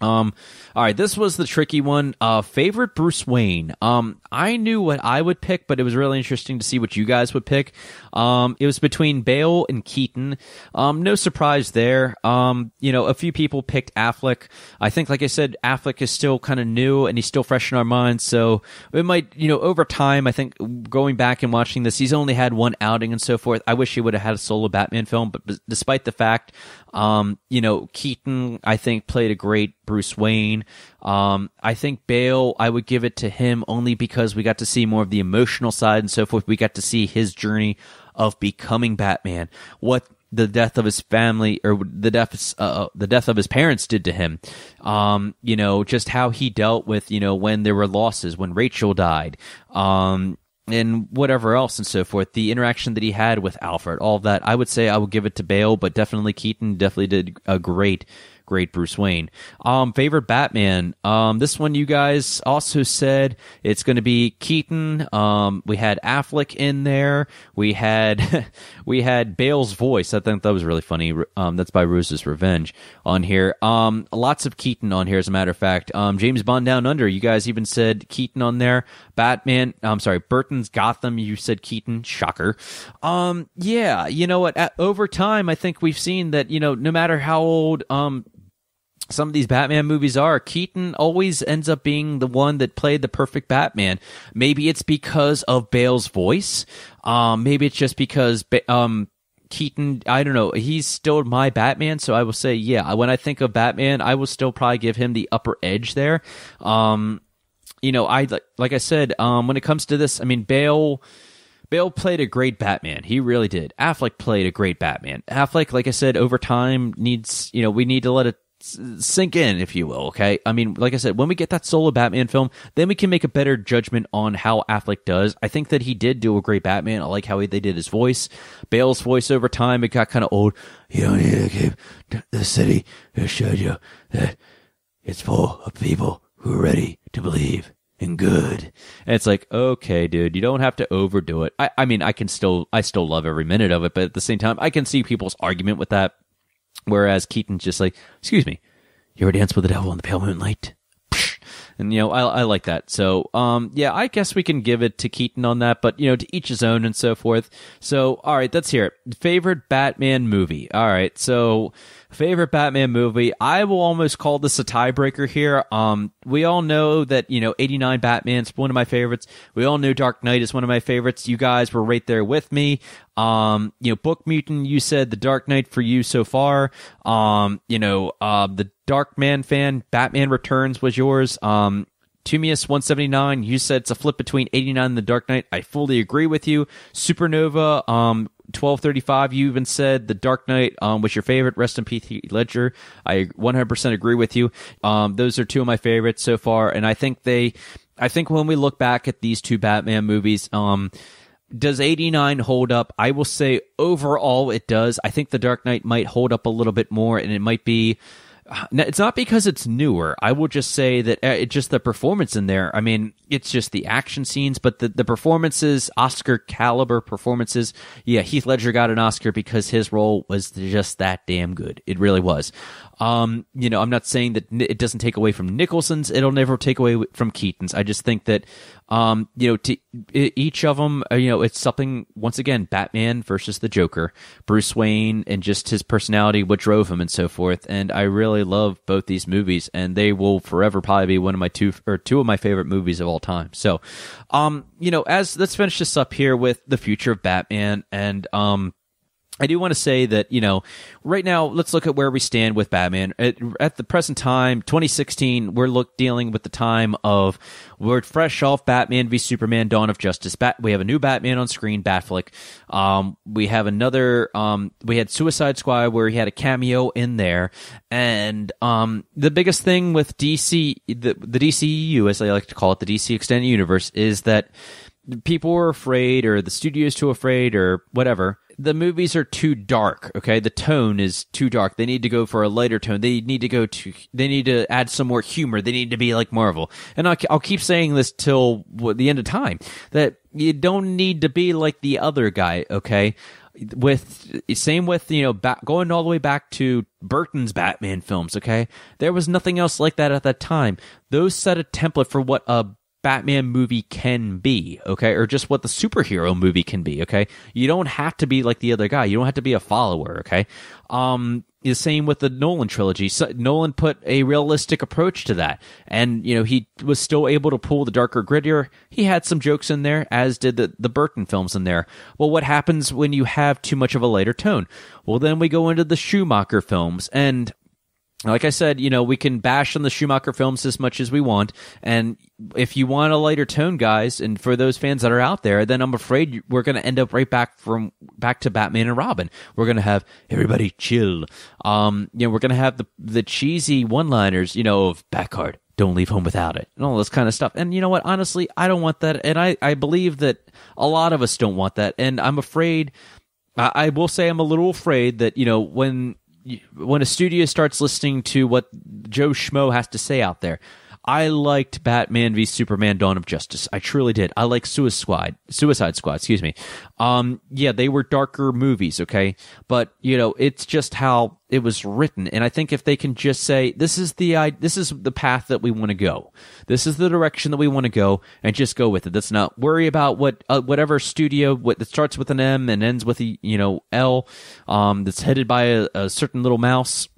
Um, all right, this was the tricky one. Uh, favorite Bruce Wayne. Um, I knew what I would pick, but it was really interesting to see what you guys would pick. Um, it was between Bale and Keaton. Um, no surprise there. Um, you know, a few people picked Affleck. I think, like I said, Affleck is still kind of new and he's still fresh in our minds. So it might, you know, over time, I think going back and watching this, he's only had one outing and so forth. I wish he would have had a solo Batman film, but b- despite the fact, um, you know, Keaton, I think played a great Bruce Wayne. Um, I think Bale, I would give it to him only because we got to see more of the emotional side and so forth. We got to see his journey of becoming Batman. What the death of his family or the death uh, the death of his parents did to him. Um, you know, just how he dealt with you know when there were losses, when Rachel died. Um, and whatever else and so forth, the interaction that he had with Alfred, all that, I would say I would give it to Bale, but definitely Keaton definitely did a great great Bruce Wayne. Um, favorite Batman. Um, this one you guys also said it's going to be Keaton. Um, we had Affleck in there. We had we had Bale's voice. I think that was really funny. Um, that's by Rose's Revenge on here. Um, lots of Keaton on here, as a matter of fact. Um, James Bond Down Under. You guys even said Keaton on there. Batman. I'm sorry, Burton's Gotham. You said Keaton. Shocker. Um, yeah. You know what? At, over time, I think we've seen that. You know, no matter how old um some of these Batman movies are. Keaton always ends up being the one that played the perfect Batman. Maybe it's because of Bale's voice. Um, maybe it's just because um, Keaton, I don't know, he's still my Batman. So I will say, yeah, when I think of Batman, I will still probably give him the upper edge there. Um, you know, I like like I said, um, when it comes to this, I mean, Bale. Bale played a great Batman. He really did. Affleck played a great Batman. Affleck, like I said, over time needs, you know, we need to let it sink in, if you will. Okay. I mean, like I said, when we get that solo Batman film, then we can make a better judgment on how Affleck does. I think that he did do a great Batman. I like how he, they did his voice. Bale's voice over time, it got kind of old. You don't need to keep the city to show you that it's full of people who are ready to believe in good. And it's like, okay, dude, you don't have to overdo it. I, I mean, I can still, I still love every minute of it, but at the same time, I can see people's argument with that Whereas Keaton's just like, excuse me, you ever dance with the devil in the pale moonlight? And you know, I, I like that. So, um, yeah, I guess we can give it to Keaton on that, but you know, to each his own and so forth. So, all right, let's hear it. Favorite Batman movie. All right, so favorite Batman movie. I will almost call this a tiebreaker here. Um, we all know that you know, '89 Batman's one of my favorites. We all know Dark Knight is one of my favorites. You guys were right there with me. Um, you know, Book Mutant, you said the Dark Knight for you so far. Um, you know, uh, the Darkman fan, Batman Returns was yours. Um, Tumius 179, you said it's a flip between 89 and the Dark Knight. I fully agree with you. Supernova, um, 1235, you even said the Dark Knight um, was your favorite. Rest in peace, Ledger. I 100% agree with you. Um, those are two of my favorites so far, and I think they, I think when we look back at these two Batman movies, um, does 89 hold up? I will say overall it does. I think The Dark Knight might hold up a little bit more and it might be it's not because it's newer. I will just say that uh, it's just the performance in there. I mean, it's just the action scenes, but the, the performances, Oscar caliber performances. Yeah, Heath Ledger got an Oscar because his role was just that damn good. It really was. Um, you know, I'm not saying that it doesn't take away from Nicholson's. It'll never take away from Keaton's. I just think that, um, you know, to each of them, uh, you know, it's something. Once again, Batman versus the Joker, Bruce Wayne, and just his personality, what drove him, and so forth. And I really love both these movies, and they will forever probably be one of my two or two of my favorite movies of all time. So, um, you know, as let's finish this up here with the future of Batman, and um I do want to say that, you know, right now, let's look at where we stand with Batman. At, at the present time, 2016, we're look dealing with the time of we're fresh off Batman v Superman: Dawn of Justice. Bat, we have a new Batman on screen, Batfleck. Um, we have another. Um, we had Suicide Squad where he had a cameo in there, and um, the biggest thing with DC, the the DCU, as I like to call it, the DC Extended Universe, is that people were afraid, or the studio's too afraid, or whatever the movies are too dark. Okay, the tone is too dark. They need to go for a lighter tone. They need to go to. They need to add some more humor. They need to be like Marvel. And I'll, I'll keep saying this till the end of time that you don't need to be like the other guy. Okay, with same with you know back, going all the way back to Burton's Batman films. Okay, there was nothing else like that at that time. Those set a template for what a Batman movie can be, okay? Or just what the superhero movie can be, okay? You don't have to be like the other guy. You don't have to be a follower, okay? Um, the same with the Nolan trilogy. So Nolan put a realistic approach to that. And, you know, he was still able to pull the darker, grittier. He had some jokes in there, as did the, the Burton films in there. Well, what happens when you have too much of a lighter tone? Well, then we go into the Schumacher films. And like I said, you know, we can bash on the Schumacher films as much as we want. And if you want a lighter tone, guys, and for those fans that are out there, then I'm afraid we're going to end up right back from back to Batman and Robin. We're going to have everybody chill. Um, you know, we're going to have the, the cheesy one liners, you know, of back card. Don't leave home without it and all this kind of stuff. And you know what? Honestly, I don't want that. And I, I believe that a lot of us don't want that. And I'm afraid, I, I will say I'm a little afraid that, you know, when when a studio starts listening to what Joe Schmo has to say out there, I liked Batman v Superman: Dawn of Justice. I truly did. I like Suicide Squad. Suicide Squad. Excuse me. Um, yeah, they were darker movies. Okay, but you know, it's just how it was written, and I think if they can just say, "This is the I, this is the path that we want to go. This is the direction that we want to go," and just go with it. Let's not worry about what uh, whatever studio what that starts with an M and ends with a you know L, um, that's headed by a, a certain little mouse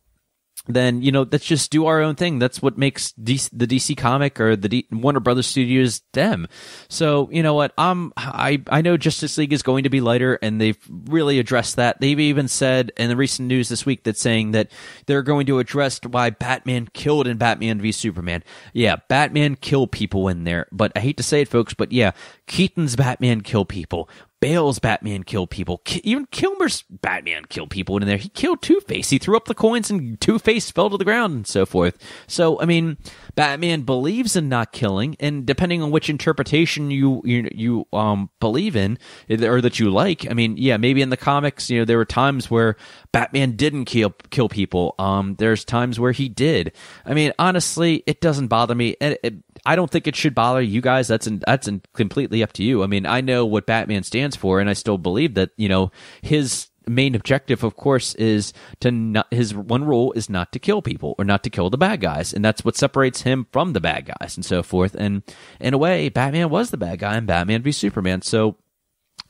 then you know let's just do our own thing. That's what makes DC, the DC comic or the D, Warner Brothers Studios them. So you know what? I'm I I know Justice League is going to be lighter, and they've really addressed that. They've even said in the recent news this week that saying that they're going to address why Batman killed in Batman v Superman. Yeah, Batman killed people in there, but I hate to say it, folks, but yeah, Keaton's Batman kill people. Bale's Batman kill people. even Kilmer's Batman kill people in there. He killed Two Face. He threw up the coins and Two Face fell to the ground and so forth. So, I mean, Batman believes in not killing, and depending on which interpretation you you you um believe in or that you like, I mean, yeah, maybe in the comics, you know, there were times where Batman didn't kill kill people. Um, there's times where he did. I mean, honestly, it doesn't bother me. It, it, I don't think it should bother you guys. That's that's completely up to you. I mean, I know what Batman stands for, and I still believe that you know his main objective, of course, is to not, his one rule is not to kill people or not to kill the bad guys, and that's what separates him from the bad guys and so forth. And in a way, Batman was the bad guy and Batman v Superman. So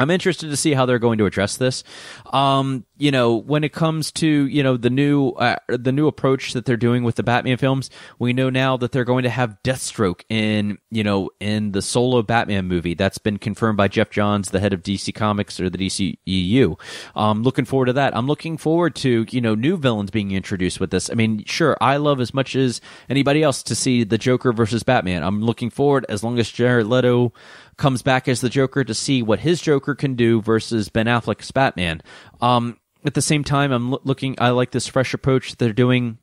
I'm interested to see how they're going to address this. Um, you know, when it comes to you know the new uh, the new approach that they're doing with the Batman films, we know now that they're going to have Deathstroke in you know in the solo Batman movie. That's been confirmed by Geoff Johns, the head of DC Comics or the DCEU. Um, looking forward to that. I'm looking forward to you know new villains being introduced with this. I mean, sure, I love as much as anybody else to see the Joker versus Batman. I'm looking forward as long as Jared Leto comes back as the Joker to see what his Joker can do versus Ben Affleck's Batman. Um, at the same time, I'm looking. I like this fresh approach they're doing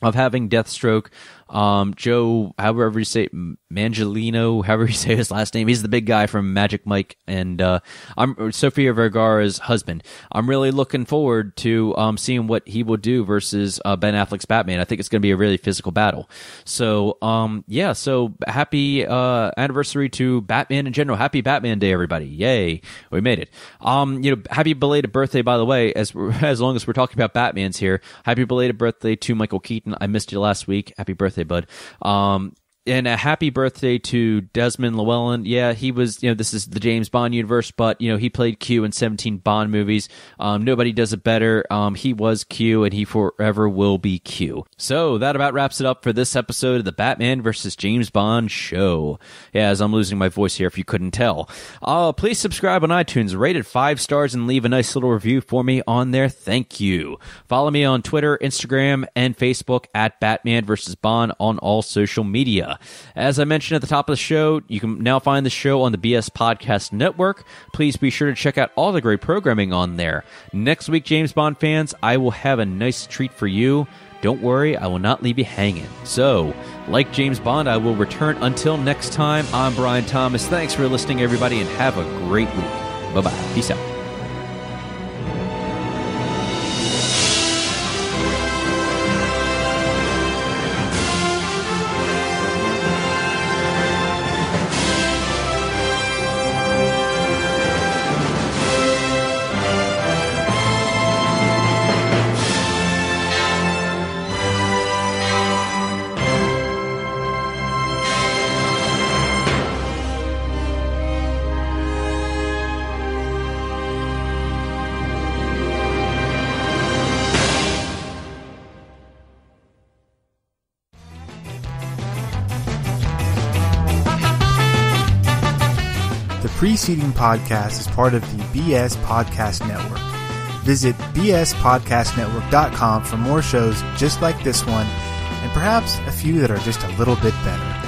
of having Deathstroke um, Joe, however you say Mangelino, however you say his last name, he's the big guy from Magic Mike, and uh, I'm Sofia Vergara's husband. I'm really looking forward to um, seeing what he will do versus uh, Ben Affleck's Batman. I think it's going to be a really physical battle. So, um, yeah. So happy uh, anniversary to Batman in general. Happy Batman Day, everybody! Yay, we made it. Um, you know, happy belated birthday, by the way. As as long as we're talking about Batman's here, happy belated birthday to Michael Keaton. I missed you last week. Happy birthday birthday, bud. Um, and a happy birthday to Desmond Llewellyn. Yeah, he was, you know, this is the James Bond universe, but, you know, he played Q in 17 Bond movies. Um, nobody does it better. Um, he was Q and he forever will be Q. So that about wraps it up for this episode of the Batman versus James Bond show. Yeah, as I'm losing my voice here if you couldn't tell. Uh, please subscribe on iTunes, rate it five stars and leave a nice little review for me on there. Thank you. Follow me on Twitter, Instagram, and Facebook at Batman versus Bond on all social media. As I mentioned at the top of the show, you can now find the show on the BS Podcast Network. Please be sure to check out all the great programming on there. Next week, James Bond fans, I will have a nice treat for you. Don't worry, I will not leave you hanging. So, like James Bond, I will return until next time. I'm Brian Thomas. Thanks for listening, everybody, and have a great week. Bye bye. Peace out. Preceding podcast is part of the BS Podcast Network. Visit bspodcastnetwork.com for more shows just like this one, and perhaps a few that are just a little bit better.